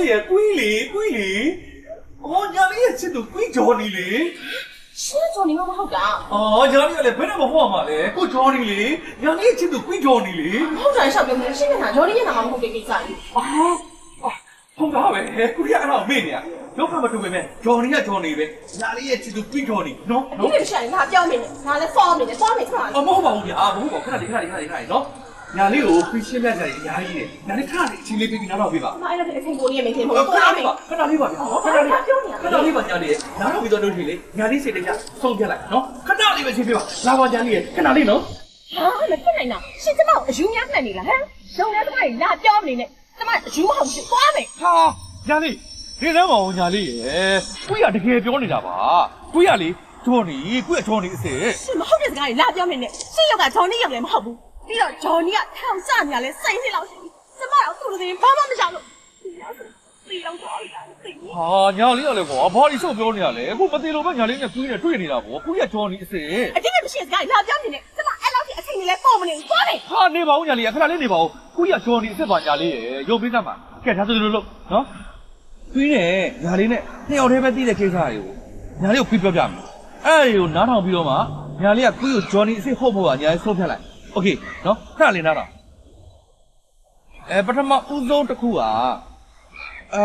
လေးရကွီးလေကွီးလေအော်ညာလေးရဲ့ချစ်သူကွီးဂျော်နီလေရှင်းချုံနေမဟုတ်တာအော်ညာလေးကလည်းဘယ်တော့မှဟောမှာလဲကိုဂျော်နီလေညာလေးရဲ့ချစ်သူကွီးဂျော်နီလေဟုတ်တယ်ရှောက်ပြောနေရှင်းနေတာဂျော်ဒီရဲ့နာမမဟုတ်တဲ့ကိစ္စကြီးဟုတ်တာပဲကိုရီးယားအဲ့တော့မေ့နေရဒုက္ခမတူပေမဲ့ဂျော်နီကဂျော်နီပဲညာလေးရဲ့ချစ်သူကွီးဂျော်နီနော်ဒီနော်လိုရှင်းငါပြောမိနေငါလည်းဖော်မိနေဖော်မိချင်ပါအမဟုတ်ပါဘူးဗျာမဟုတ်ပါဘူးခဏလေးခဏလေးခဏလေးခဏလေးနော် ညာလေးကိုခွေးရှင်းပြကြတယ်အများကြီးတယ်ညာလေးခဏလေးအချင်းလေးပြီးပြီးနောက်တော့ပေးပါမအဲ့ဒါအချိန်ကိုနေမင်းတင်ခဖို့ဏတော့လေးပါခဏလေးပါဗျာခဏလေးခဏလေးပါညာလေးနောက်တော့ပြီးတော့တို့ထီလေးညာလေးစိတ်တကြဆုံးပြလိုက်နော်ခဏလေးပဲချင်းပြပါလာပါညာလေးခဏလေးနော်ဟာမဖြစ်နိုင်တာရှင်းကျမအယူများမှန်နေလားဟမ်ရုံထဲတမိုင်းလာပြောမနေနဲ့ကျမအယူမဟုတ်ဘူးသွားမယ်ဟာညာလေးဒီလမ်းမအောင်ညာလေးရယ်ကိုရတကယ်ပြောနေတာပါကိုရလေဂျော်နီကိုရဂျော်နီအစ်စ်ရှင်မဟုတ်တဲ့စကားကြီးလာပြောနေနဲ့ရှင်ရောက်ကဂျော်နီရောက်လည်းမဟုတ်ဘူး ပြီးတော့ဂျော်နီကထောင်ချနေရလဲစိတ်နှစ်လောက်ရှိပြီကျမတော့သူ့လိုတင်ဘာမှမကြောက်လို့ဒီလောက်တော့သိဟာညာလေးရလေကွာဘာလို့ဆိုပြောနေရလဲအခုမသေးလို့ပဲညာလေးနဲ့ကွေးနဲ့တွေ့နေတာပေါ့ကိုရဂျော်နီအစ်စ်အတိတ်မရှိတဲ့စကားကြီးလာပြောနေနဲ့ကျမအဲ့လောက်ထိအချိန်ကြီးလဲပုံမနေဘူးသွားတယ်ဟာနေပါဦးညာလေးခဏလေးနေပါဦးကိုရဂျော်နီအစ်စ်ပါညာလေးရယ်ရုပ်ပေးစမ်းပါကဲဒါဆိုလို့လို့နော်ကွေးနဲ့ညာလေးနဲ့နှစ်ယောက်တည်းပဲသိတဲ့ကိစ္စတွေကိုညာလေးကိုခွေးပြောပြမယ်အဲ့ဒီကိုနားထောင်ပြီးတော့မှညာလေးကကွေးကိုဂျော်နီအစ်စ်ဟုတ်ဖို့ကညာလေးဆုံးဖြတ်လိုက် โอเคနော်ခဏလေးနားထောင်အဲပထမဦးဆုံးတစ်ခုကအဲ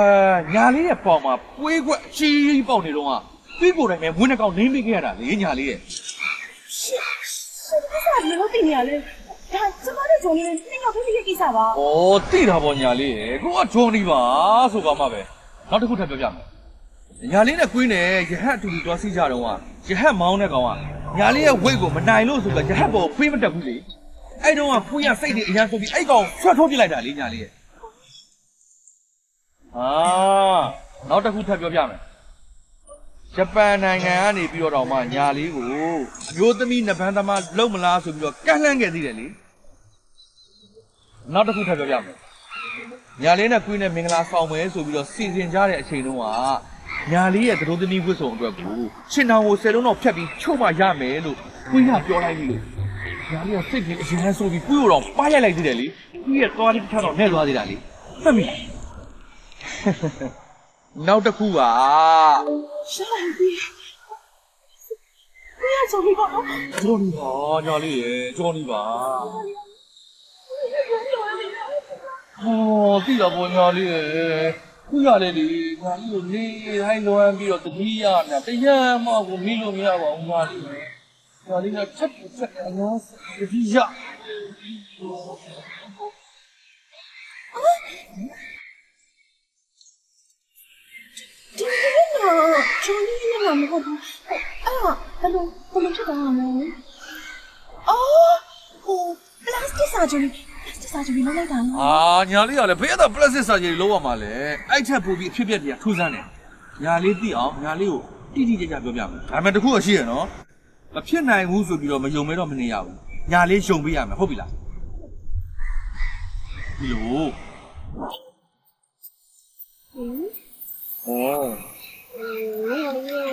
ညာလေးရဲ့ပေါင်မှာပွေးခွက်အကြီးပေါက်နေတော့ကပြီးကိုယ်တိုင်ပဲဝင်းနှကောင်နင်းပေးခဲ့ရတာလေညာလေးရဲ့ ရှင်ရှင်ကိစ္စမလို့တင်ရလဲဒါကျမတို့ဂျော်နီနဲ့နှစ်ယောက်တည်းရဲ့ကိစ္စပါ ။အော်တိတာပေါ့ညာလေးရယ်။ကိုကဂျွန်နီပါဆိုပါမှပဲ။နောက်တစ်ခုထပ်ပြောပြမယ်။ ညာလေးနဲ့ကွင်းနဲ့ရဟတ်အတူတူတွားစီကြတော့ကရဟတ်မောင်းတဲ့ကောင်ကညာလေးရဲ့ဝိတ်ကိုမနိုင်လို့ဆိုတော့ရဟတ်ပေါ်ဖွေးမတက်ဘူးလေ။အဲ့တုန်းကဖွေးရစိတ်တွေအရန်ဆိုပြီးအဲ့ကောင်ဆွတ်ထိုးပြလိုက်တာလေညာလေးရဲ့။အာနောက်တစ်ခုထပ်ပြောပြမယ်။ဂျပန်နိုင်ငံကနေပြီးတော့တော့မှညာလေးကိုအမျိုးသမီးနဗန်းသမားလုံမလားဆိုပြီးတော့ကန့်လှမ်းခဲ့သေးတယ်လေ။နောက်တစ်ခုထပ်ပြောပြမယ်။ညာလေးနဲ့ကွင်းနဲ့မင်္ဂလာဆောင်မယ်ဆိုပြီးတော့စီစဉ်ကြတဲ့အချိန်တုန်းက ညာလေးရဲ့သတို့သမီးဝတ်စုံအတွက်ကိုရှင်တောင်ကိုဆယ်လုံးတော့ဖြတ်ပြီးချုပ်မှရမယ်လို့ကွင်းကပြောလိုက်ပြီလို့ညာလေးကစိတ်ကြီးအရင်ဆိုပြီးကွင်းကိုတော့ပါရိုက်လိုက်သေးတယ်လေ။ကွင်းရဲ့သွားလေးတစ်ခါတော့နဲ့သွားသေးတာလေ။မှတ်မိလား။နောက်တစ်ခုကရှင်းလိုက်ပြီကိုရဂျော်နီပါနော်ဂျော်နီပါညာလေးရယ်ဂျော်နီပါဟောတိလာပေါ်ညာလေးရယ် ခုရလေလေညာလေးကိုနေတိုင်းလွမ်းပြီးတော့တတိယနဲ့တရားမှကိုမိလို့မရပါဘူးညာလေးရယ်ညာလေးကချက်ချက်အများတတိယဒီနေ့တော့ဂျော်နီနဲ့မဟုတ်ဘူးအဲ့ဒါဘယ်လိုဘယ်လိုဖြစ်သွားမှာလဲအော်ဟိုပလတ်စတစ်ဆာဂျူရီပလ တ်စတစ်ဆာဂျူရီလုပ်လိုက်တာနော်အာညာလေးကလည်းဘေးကတော့ plastic surgery လုပ်ရမှာလေအဲ့ချက်ပို့ပြီးအဖြစ်အပျက်တွေကထူးဆန်းတယ်ညာလေးသိအောင်ညာလေးကိုတိတိကျကျပြောပြမယ်ဒါပေမဲ့တစ်ခုတော့ရှိရနော်မဖြစ်နိုင်ဘူးဆိုပြီးတော့မယုံမဲတော့မနေရဘူးညာလေးယုံပေးရမယ်ဟုတ်ပြီလားဒီလိုဟင်းဩဟို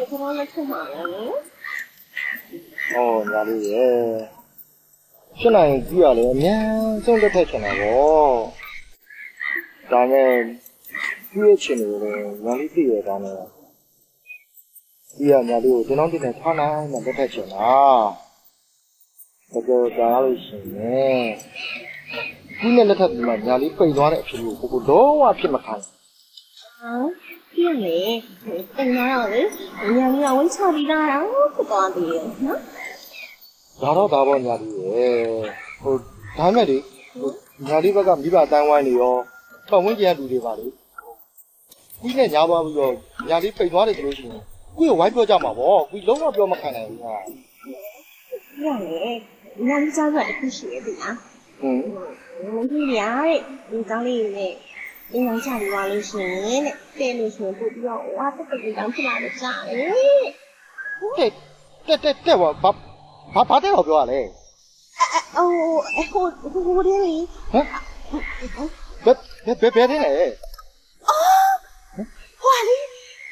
ကိုရောလက်ထမှာလဲ။အော်ညာလေးရဲ့ ဖြစ်နိုင်ကြည့်ရလေအများဆုံးလက်ထက်ချင်တာပေါ့။ဒါနဲ့ကြည့်ရချင်တယ်လေညာလေးသိရတာနဲ့ဒီကညာလေးကိုကျွန်တော်တင်နေထားနိုင်မှလက်ထက်ချင်တာ။တကယ်ကြားလို့ရှိရင်ဒီနဲ့လက်ထက်ဒီမှာညာလေးပိတ်သွားတဲ့အဖြစ်ကိုကိုကိုတော့ဝဖြစ်မခံဘူးဟာပြည့်လေတင်လာတော့လေညာကြီးကဝိတ်ချပြီးသားတော့ဖြစ်သွားပြီနော် ဒါတော့ဒါပေါ့ညာလေးရဲ့ဟိုဒါမဲ့လေဟိုညာလေးဘက်ကမိဘအတိုင်းဝိုင်းနေရောပတ်ဝန်းကျင်ကလူတွေပါလေကြီးနဲ့ညားသွားပြီးတော့ညာလေးပိတ်သွားတယ်ဆိုလို့ရှိရင်ကိုယ်ကဝိုင်းပြောကြမှာပေါ့ကိုလုံးဝပြောမခံနိုင်ဘူးဟာပြည့်လေညာကြီးစားရတဲ့ခုရှိရဲ့ဒီလားဟွန်းမင်းကြီးရတဲ့ဒီကောင်းလေးနဲ့အင်းအောင်ချပြီးသွားလို့ရှိရင်တဲ့လို့ဆိုရင်ပို့ပြီးတော့ဝါတက်တက်တောင်းဖြစ်လာလို့ကြားတယ်တက်တက်တက်တက်ဘာ ဘာဘာတဲ့တော့ပြောရလဲအိုးဟိုဟိုဟိုတင်းလေဟမ်ဘယ်ဘယ်ဘယ်ဘယ်တဲ့လဲအော်ဟွာလေ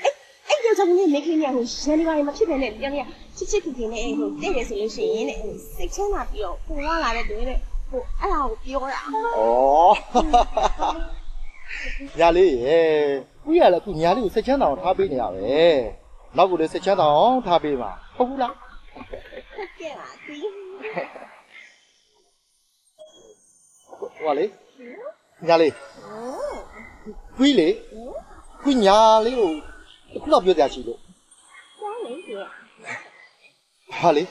အဲ့အဲ့ကြောင့်လည်းမိခင်ညဟိုရန်ဒီပါမဖြစ်တဲ့နဲ့ပြန်ရချစ်ချစ်ခင်ခင်နဲ့ဟိုတဲ့ရဆိုလို့ရှိရင်တဲ့စိတ်ချမ်းသာပြီးတော့ပုံလာလာတဲ့တွေ့တဲ့ဟိုအဲ့ဒါကိုပြောတာဩညာလေးရဲ့ကိုရလည်းအခုညာလေးကိုစိတ်ချမ်းသာအောင်ထားပေးနေရပဲနောက်ကလည်းစိတ်ချမ်းသာအောင်ထားပေးပါဟုတ်ဘူးလား ဟုတ်ကဲ့ပါဒီဟိုကလေညာလေးကွီးလေကွီးညာလေးကိုအခုတော့ပြောကြချီလို့ကောင်းလေဒီဟာလေ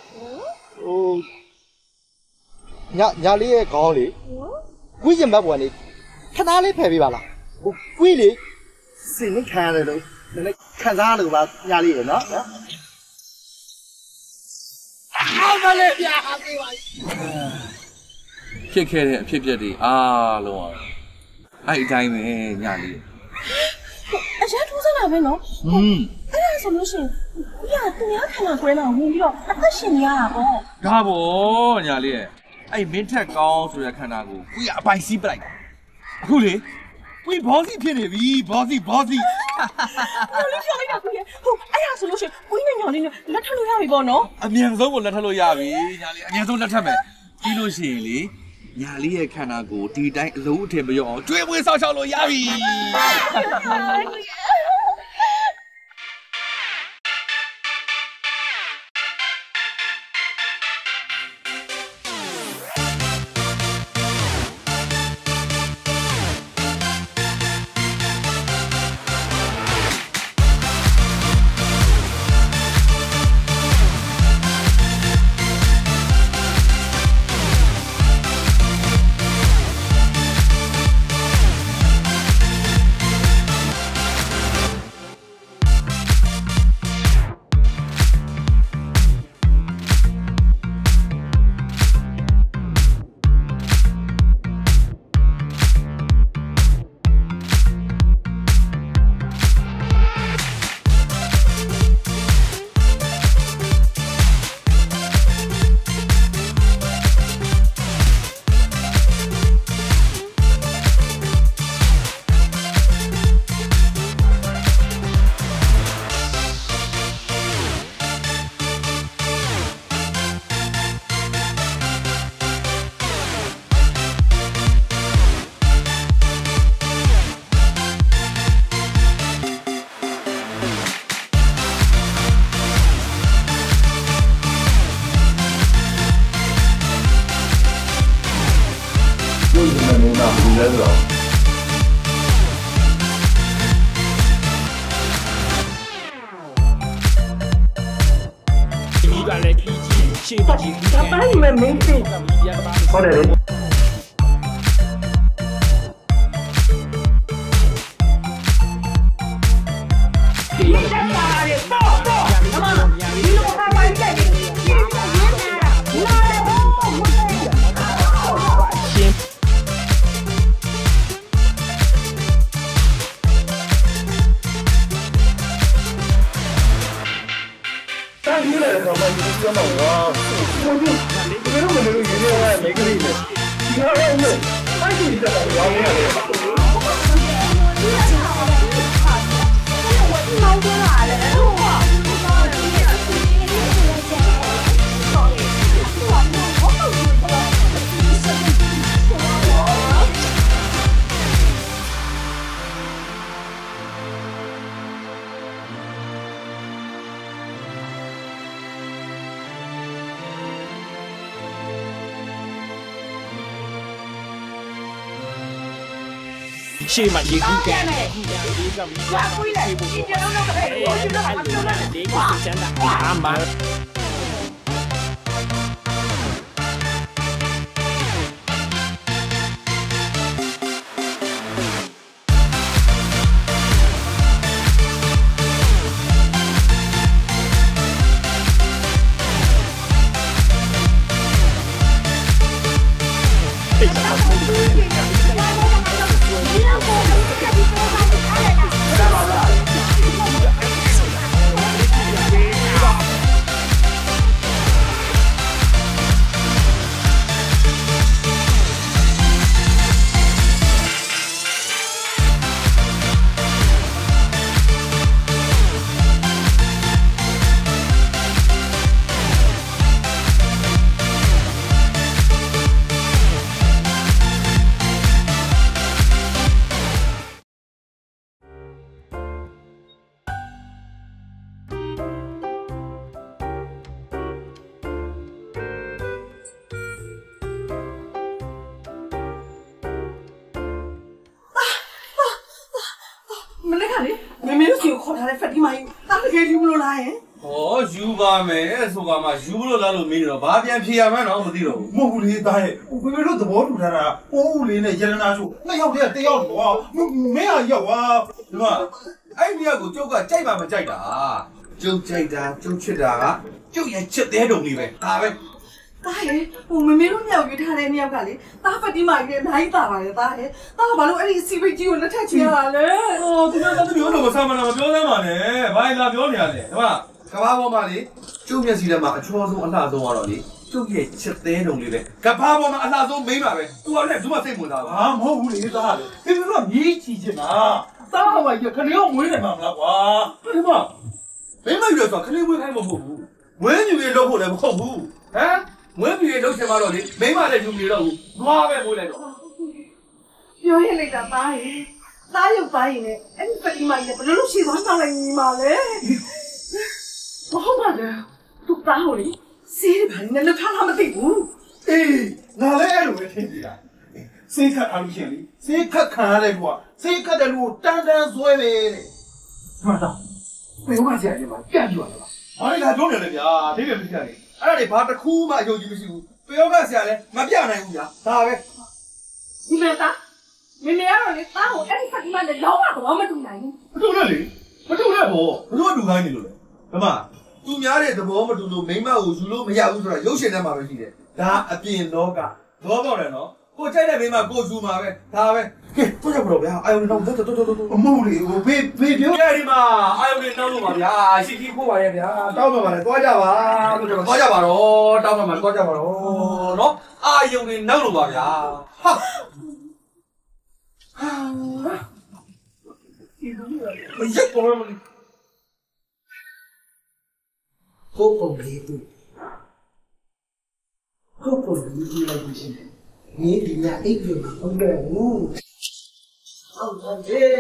ဟိုညာညာလေးရဲ့ခေါင်းလေကွီးရင်ဘက်ပေါ်လေခဏလေးဖယ်ပေးပါလားဟိုကွီးလေစင်နေခံရတယ်လို့နည်းနည်းခံစားလို့ပါညာလေးရနော်နော် အောက်မလေးပြာဟာပေးပါဖြစ်ခဲ့တဲ့အဖြစ်အပျက်တွေအားလုံးอ่ะအဲ့အတိုင်းပဲညလေးအရန်ထူးစမ်းတာပဲနော်ဟွန်းအဲ့ဒါဆိုလို့ရှိရင်ဦးရသူများခန္ဓာကွဲလာဝင်ပြီးတော့အသက်ရှင်နေရတာပေါ့ဒါပေါ့ညလေးရဲ့အဲ့မင်းထက်ကောင်းဆိုတဲ့ခန္ဓာကိုဦးရအပိုင်စီးပလိုက်အခုလေ ကိုဘောစီဖြစ်နေပြီဘောစီဘောစီဟိုလေးပြောလိုက်တာကိုရဟိုအဲ့ဒါဆိုလို့ရှိရင်ကိုကြီးနဲ့ညောင်လေးနဲ့လက်ထပ်လို့ရပြီပေါ့နော်အမြန်ဆုံးကိုလက်ထပ်လို့ရပြီညာလေးအမြန်ဆုံးလက်ထပ်မယ်ပြီးလို့ရှိရင်လေညာလေးရဲ့ခန္ဓာကိုဒီတိုင်းအလုံးအထင်မရောအောင်ကျွေးမွေးဆောက်ရှောက်လို့ရပြီ ရှေ့မှာရေကူးကန်ဝါကွေးလိုက်ဒီကျတော့တော့ပဲကိုကျတော့အပြောလို ဘာပြန်ဖြေရမှန်းတော့မသိတော့ဘူးမဟုတ်ဘူးလေသားရဲ့ဘယ်လိုသဘောတူထားတာပိုးဦးလေးနဲ့ရတနာချို့နှစ်ယောက်တည်းတယောက်ကွာမင်းဟာရောက်ကွာဒီမှာအဲ့ဒီကကိုကျုပ်ကကြိုက်ပါမကြိုက်တာကျုပ်ကြိုက်တာကျုပ်ချစ်တာကကျုပ်ရဲ့ချစ်သေးတုံလေးပဲဒါပဲတားရဲ့ဟိုမမေတို့မြောက်ရွေးထားတဲ့နှစ်ယောက်ကလေတားဖတ်တီမာကြီးလည်းအများကြီးတာပါလေတားရဲ့တားကဘာလို့အဲ့ဒီစီဗီကြီးကိုလက်ထက်ချင်ရတာလဲဟောသူများသမီးတို့တော့မဆမ်းမလားမပြောသမ်းပါနဲ့ဘာလဲလာပြောနေရလဲဒီမှာ ကဘာပေါ်မှာလေကျုပ်မျက်စိထဲမှာအချောဆုံးအလှဆုံးကတော့လေကျုပ်ရဲ့ချစ်သေးတုံလေးပဲကဘာပေါ်မှာအလှဆုံးမိန်းပါပဲ तू ကလည်းသူ့မစိတ်ဝင်စားပါဟာမဟုတ်ဘူးလေသားလေဖေဖေကမြည်ချီချင်တာသားဟောပါရခလေးကိုမွေးတယ်မှာမလားကွာဒီမှာမိန်းမယူရဆိုခလေးဝေးခိုင်းမဟုတ်ဘူးဝဲညူရေလုပ်ဖို့လည်းမဟုတ်ဘူးဟမ်ဝဲပြူရေလုပ်ချင်မှတော့လေမိန်းမလည်းယူမနေတော့ဘူးနွားပဲမိုးလိုက်တော့ပြောရလိုက်တာတားရဲ့တားရုပ်သားရင်လည်းအဲ့ဒီဖတ်တီမာကြီးလည်းဘယ်လိုလုပ်ရှိသွားကြလိုက်ညီမလဲမ ဟုတ်ပါနဲ့သူတားဟိုလေစီးတယ်ဘာနဲ့လောက်ထားမှမသိဘူးအေးငါလည်းအဲ့လိုပဲထင်ကြတာစေးခတ်ထားလို့ရှိရင်လေစေးခတ်ခံရတယ်ကွာစေးခတ်တယ်လို့တန်းတန်းဆွဲပဲတဲ့မှန်တော့ဘယ်မှာကြာနေမှာကြက်ကြွလာလားဘာလဲလာပြောနေလဲဗျာဒိဗေပြပြနေအဲ့ဒါတွေဘာတစ်ခုမှအယုံကြည်မရှိဘူးပယောကဆရာလည်းမပြနိုင်ဘူးဗျာဒါပဲဒီမဲ့သားမမေကတော့လေတားကိုအဲ့ဒီဖတ်တီမာနဲ့လောင်းတော့မတူနိုင်ဘူးမတူနဲ့လေမတူနဲ့ဘောဘလို့တူခိုင်းနေလို့လဲဓမ္မ သူများတဲ့သဘောမတူလို့မိမကိုယူလို့မရဘူးဆိုတာရုပ်ရှင်ထဲမှာပဲရှိတယ်ဒါအပြင်လောကသဘောပေါက်တယ်နော်ကိုကြိုက်တဲ့မိမကိုယူမှာပဲဒါပဲကဲတော့ကြပါတော့ဗျာအာယုန်တော့တော်တော်တော်တော်မဟုတ်လေဟိုဘေးဘေးပြောကဲဒီမှာအာယုန်နဲ့နောက်လို့ပါဗျာရှိရှိဖို့ပါရဲ့ဗျာတောင်းပါပါလေသွားကြပါလို့ပြောသွားကြပါတော့တောင်းပါပါသွားကြပါတော့နော်အာယုန်နဲ့နောက်လို့ပါဗျာဟာမရက်ပေါ်မလို့ ကိုပုံလေးတူကိုပုံလေးတူလိုက်ပြီရှင်ဒီဒီညအိပ်ပြန်ဟုတ်တယ်ဘူးဟုတ်တယ်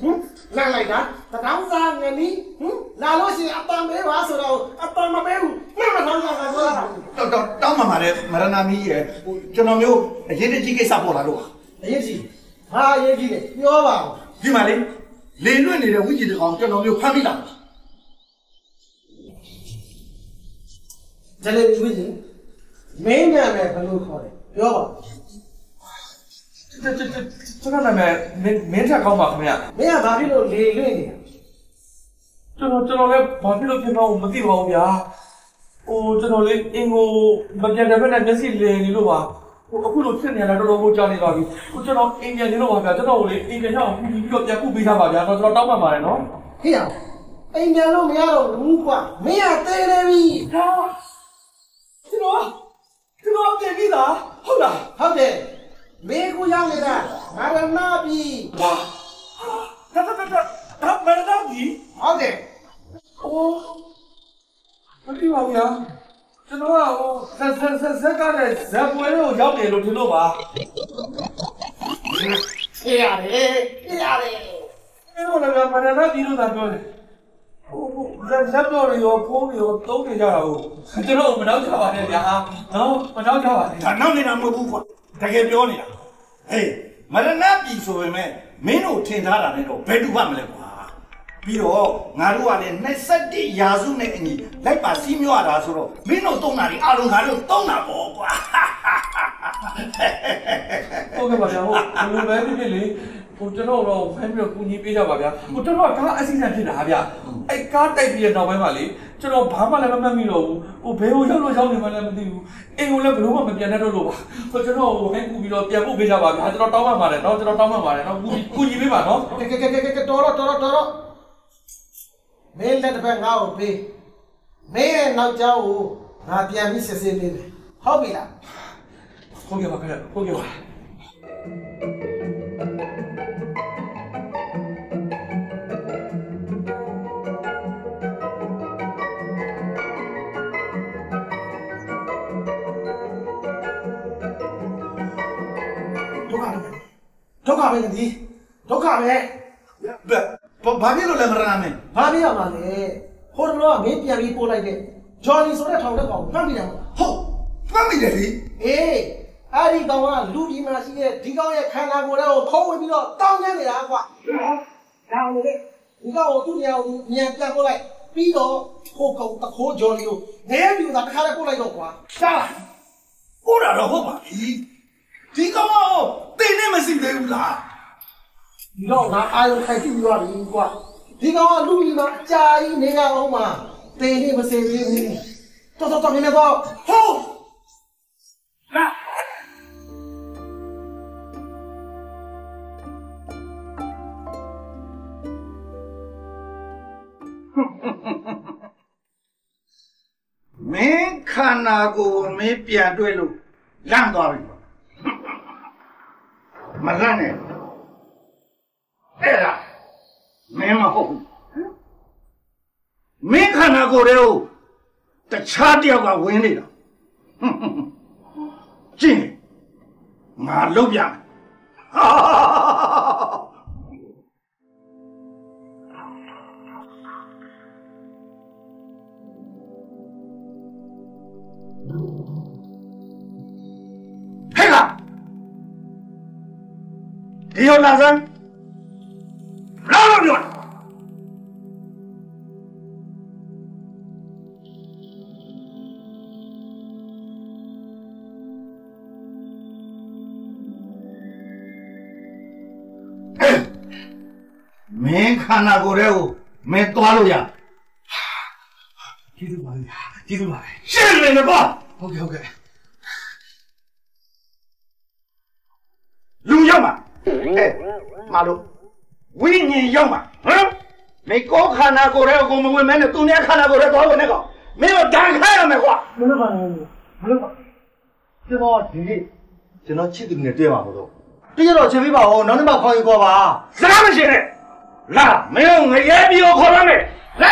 ဟင်လာလိုက်တာတထောင်းစားငနီးဟင်လာလို့ရှိရင်အပံပေးပါဆိုတော့အပံမပေးဘူးမမထောင်းစားကပြောတာတော့တော့တောင်းမှမှာလေမရဏမီးရယ်ဟိုကျွန်တော်မျိုးအရေးတကြီးကိစ္စပေါ်လာလို့ပါအရေးကြီးဟာအရေးကြီးတယ်ပြောပါဦးဒီမှာလေလေလွတ်နေတဲ့ဝိจิตကောင်ကျွန်တော်မျိုးဖမ်းမိလာပါ ဂျယ်လီဝိဇင်မင်းနာမည်ဘယ်လိုခေါ်လဲပြောပါကျွန်တော်နာမည်မင်းမင်းထက်ကောင်းပါခင်ဗျာမင်းကဘာဖြစ်လို့လေလွင့်နေတာကျွန်တော်ကျွန်တော်လည်းဘာဖြစ်လို့ဖြစ်တော့မသိပါဘူးဗျာဟိုကျွန်တော်လေးအင်ကိုမပြန်တဲ့ဘက်နဲ့မျက်စိလည်နေလို့ပါဟိုအခုလိုဖြစ်နေရတာတော်တော်ကိုကြာနေပါပြီဟိုကျွန်တော်အင်ပြန်နေလို့ပါဗျာကျွန်တော်ကိုလေအင်ပြန်ရအောင်ပြီးပြီးတော့ပြန်ကုပေးထားပါဗျာတော့ကျွန်တော်တောင်းပန်ပါတယ်နော်ဟေ့အောင်အိမ်ပြန်လို့မရတော့ဘူးကွာမင်းကတဲနေပြီဟာ ကျွန်တော်ကျွန်တော်ပြန်ပြီလားဟုတ်လားဟုတ်တယ်မင်းကူရောက်နေတာငါရမပြီဟာဒါဒါဒါဒါမရတော့ကြီးဟုတ်တယ်အိုးမသိပါဘူးဗျာကျွန်တော်ကဟိုဆက်ဆက်ဆက်ဆက်ကလည်းဇက်ပွဲကိုရောက်တယ်လို့ထင်လို့ပါအေးရတယ်အေးရတယ်အဲ့တော့လည်းမရဏပြည်လို့သာပြောတယ် ဟိုဇက်ဇက်တော်တွေရောဖုန်းတွေရောသုံးနေကြတာကိုကျွန်တော်မနောက်ကြပါနဲ့ဗျာနော်မနောက်ကြပါနဲ့ဒါနောက်နေတာမဟုတ်ဘူးကွာတကယ်ပြောနေတာဟေးမရဏပြည်ဆိုပေမဲ့မင်းတို့ထင်ထားတာနဲ့တော့ဘယ်တူမှမလဲကွာပြီးတော့ငါတို့ကလည်း21ရာစုနဲ့အညီလိုက်ပါစီးမြောရတာဆိုတော့မင်းတို့တုံးတာတွေအလုံးငါတို့တုံးတာပေါ့ကွာဟုတ်ကဲ့ပါဗျာဟုတ်ဘယ်လိုပဲဖြစ်ဖြစ်လေ ဟိုကျွန်တော်တော့ဖမ်းပြီးတော့ကူညီပေးကြပါဗျာဟိုကျွန်တော်ကကားအစီအစဉ်ဖြစ်တာဗျာအဲ့ကားတိုက်ပြီးတဲ့နောက်ပိုင်းမှာလေကျွန်တော်ဘာမှလည်းမမှတ်မိတော့ဘူးဟိုဘယ်ကိုရောက်လို့ရောက်နေမှလည်းမသိဘူးအိမ်ကိုလည်းဘယ်လို့မှမပြန်တတ်တော့လို့ပါဟိုကျွန်တော်ဟိုဟိုကူပြီးတော့ပြန်ဖို့ပေးကြပါဗျာကျွန်တော်တောင်းပန်ပါတယ်နော်ကျွန်တော်တောင်းပန်ပါတယ်နော်ကူညီကူညီပေးပါနော်ကဲကဲကဲကဲကဲတော်တော့တော်တော့တော်တော့မင်းလက်တစ်ဖက်ငါ့ကိုပေးမင်းရဲ့နောက်ကျောင်းကိုငါပြန်ပြီးစစ်စစ်ပေးမယ်ဟုတ်ပြီလားဟုတ်ကဲ့ပါခင်ဗျဟုတ်ကဲ့ပါ ပဲဒုက္ခပဲဒီဒုက္ခပဲဘာဖြစ်လို့လဲမရဏမင်းဘာပြရမှာလဲဟိုတလောကမင်းပြန်ပြီးပို့လိုက်တဲ့ဂျော်နီဆိုတဲ့ထောင်တဲ့ကောင်မှတ်မိတယ်မလားဟုတ်မှတ်မိတယ်လေအေးအဲ့ဒီကောင်ကလူကြီးမှရှိတဲ့ဒီကောင်ရဲ့ခန္ဓာကိုယ်ထဲကိုဖုံးဝင်ပြီးတော့တောင်းကျမ်းနေတာကွာဒါဝင်လေဒီကောင်ကိုသူ့နေရာကိုမြန်ပြန်ပို့လိုက်ပြီးတော့ဟိုကောင်တခိုးဂျော်နီကိုနေရာပြူတာတစ်ခါတည်းပို့လိုက်တော့ကွာရှားလားဟုတ်တာတော့ဟုတ်ပါပြီ ဒီကောင်ကဟိုတင်းနဲ့မရှိသေးဘူးလားဒီတော့ငါအာယုံခိုက်ကြည့်ရပြီကွာဒီကောင်ကလူကြီးမှာအကြာကြီးနေရအောင်မှာတင်းနဲ့မရှိသေးဘူးတော်တော်တော်နေတော့ဟုတ်လားမင်းခန္ဓာကိုယ်မင်းပြန်တွေ့လို့လန့်သွားပြီ မလန့်နဲ့အဲ့ဒါမင်းမဟုတ်ဘူးမင်းခန္ဓာကိုယ်တွေကိုတခြားတယောက်ကဝင်နေတာကျင့်ငါလုပ်ပြမယ် ဒီရောလာစမ်းလာလို့ပြောတယ်ဟဲ့မင်းခန္ဓာကိုယ်ရဲ့ကိုမင်းသွားလို့ရကျေးဇူးပါဗျာကျေးဇူးပါပဲရှင်းနေတယ်ကွာဟုတ်ကဲ့ဟုတ်ကဲ့ လူရောက်မှာ ဟဲ့မလို့ဝိညာဉ်ရောက်မှာဟမ်မေကောခန္ဓာကိုယ်ရဲ့ကိုမဝင်မဲနဲ့သူများခန္ဓာကိုယ်ရဲ့သွားဝင်နေကောင်မင်းတို့ဒဏ်ခါရမယ်ကွာမလုပ်ပါနဲ့မလုပ်ပါကျွန်တော်ဒီနေ့ကျွန်တော်ချစ်သူနဲ့တွေ့မှာမဟုတ်တကယ်တော့ချင်ပေးပါဦးနောက်နေ့မှခေါ်ယူခေါ်ပါစကားမရှိနဲ့လာမင်းတို့ငရဲပြီးကိုခေါ်ရမယ်လာ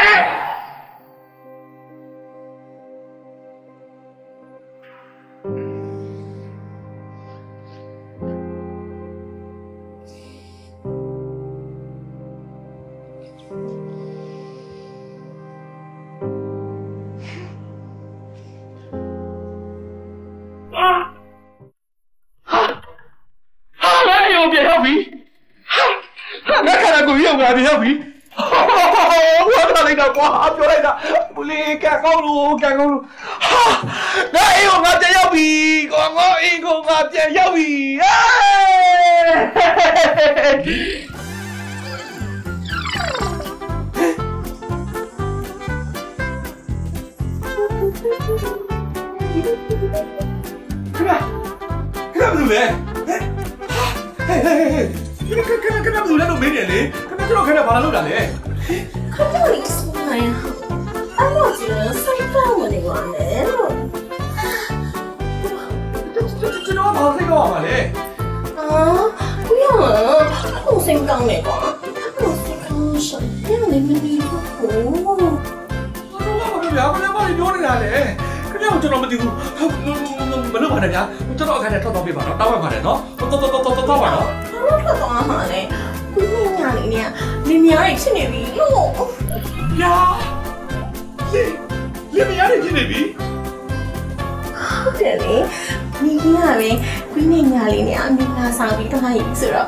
ဆိုတော့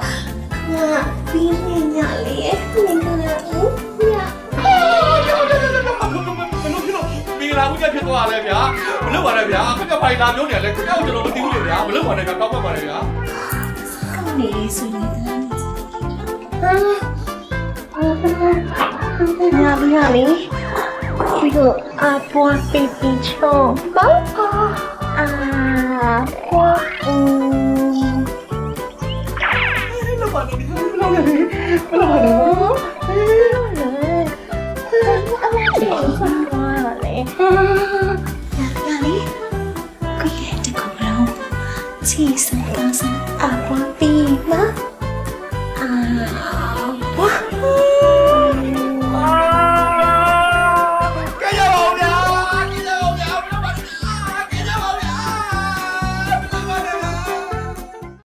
ငါကိုင်းညာလေးရဲ့မိကလည်းဦးညာမင်္ဂလာဦးကြဖြစ်သွားတယ်ဗျာမလုပ်ပါနဲ့ဗျာခဏဖိုင်လာပြောနေတယ်ခဏကျွန်တော်မသိဘူးလေဗျာမလုပ်ပါနဲ့ဗျာတောင်းပါပါတယ်ဗျာကောင်းနေဆိုနေတာညာညာလေးဒီကိုအပွားပပီချုံပေါ့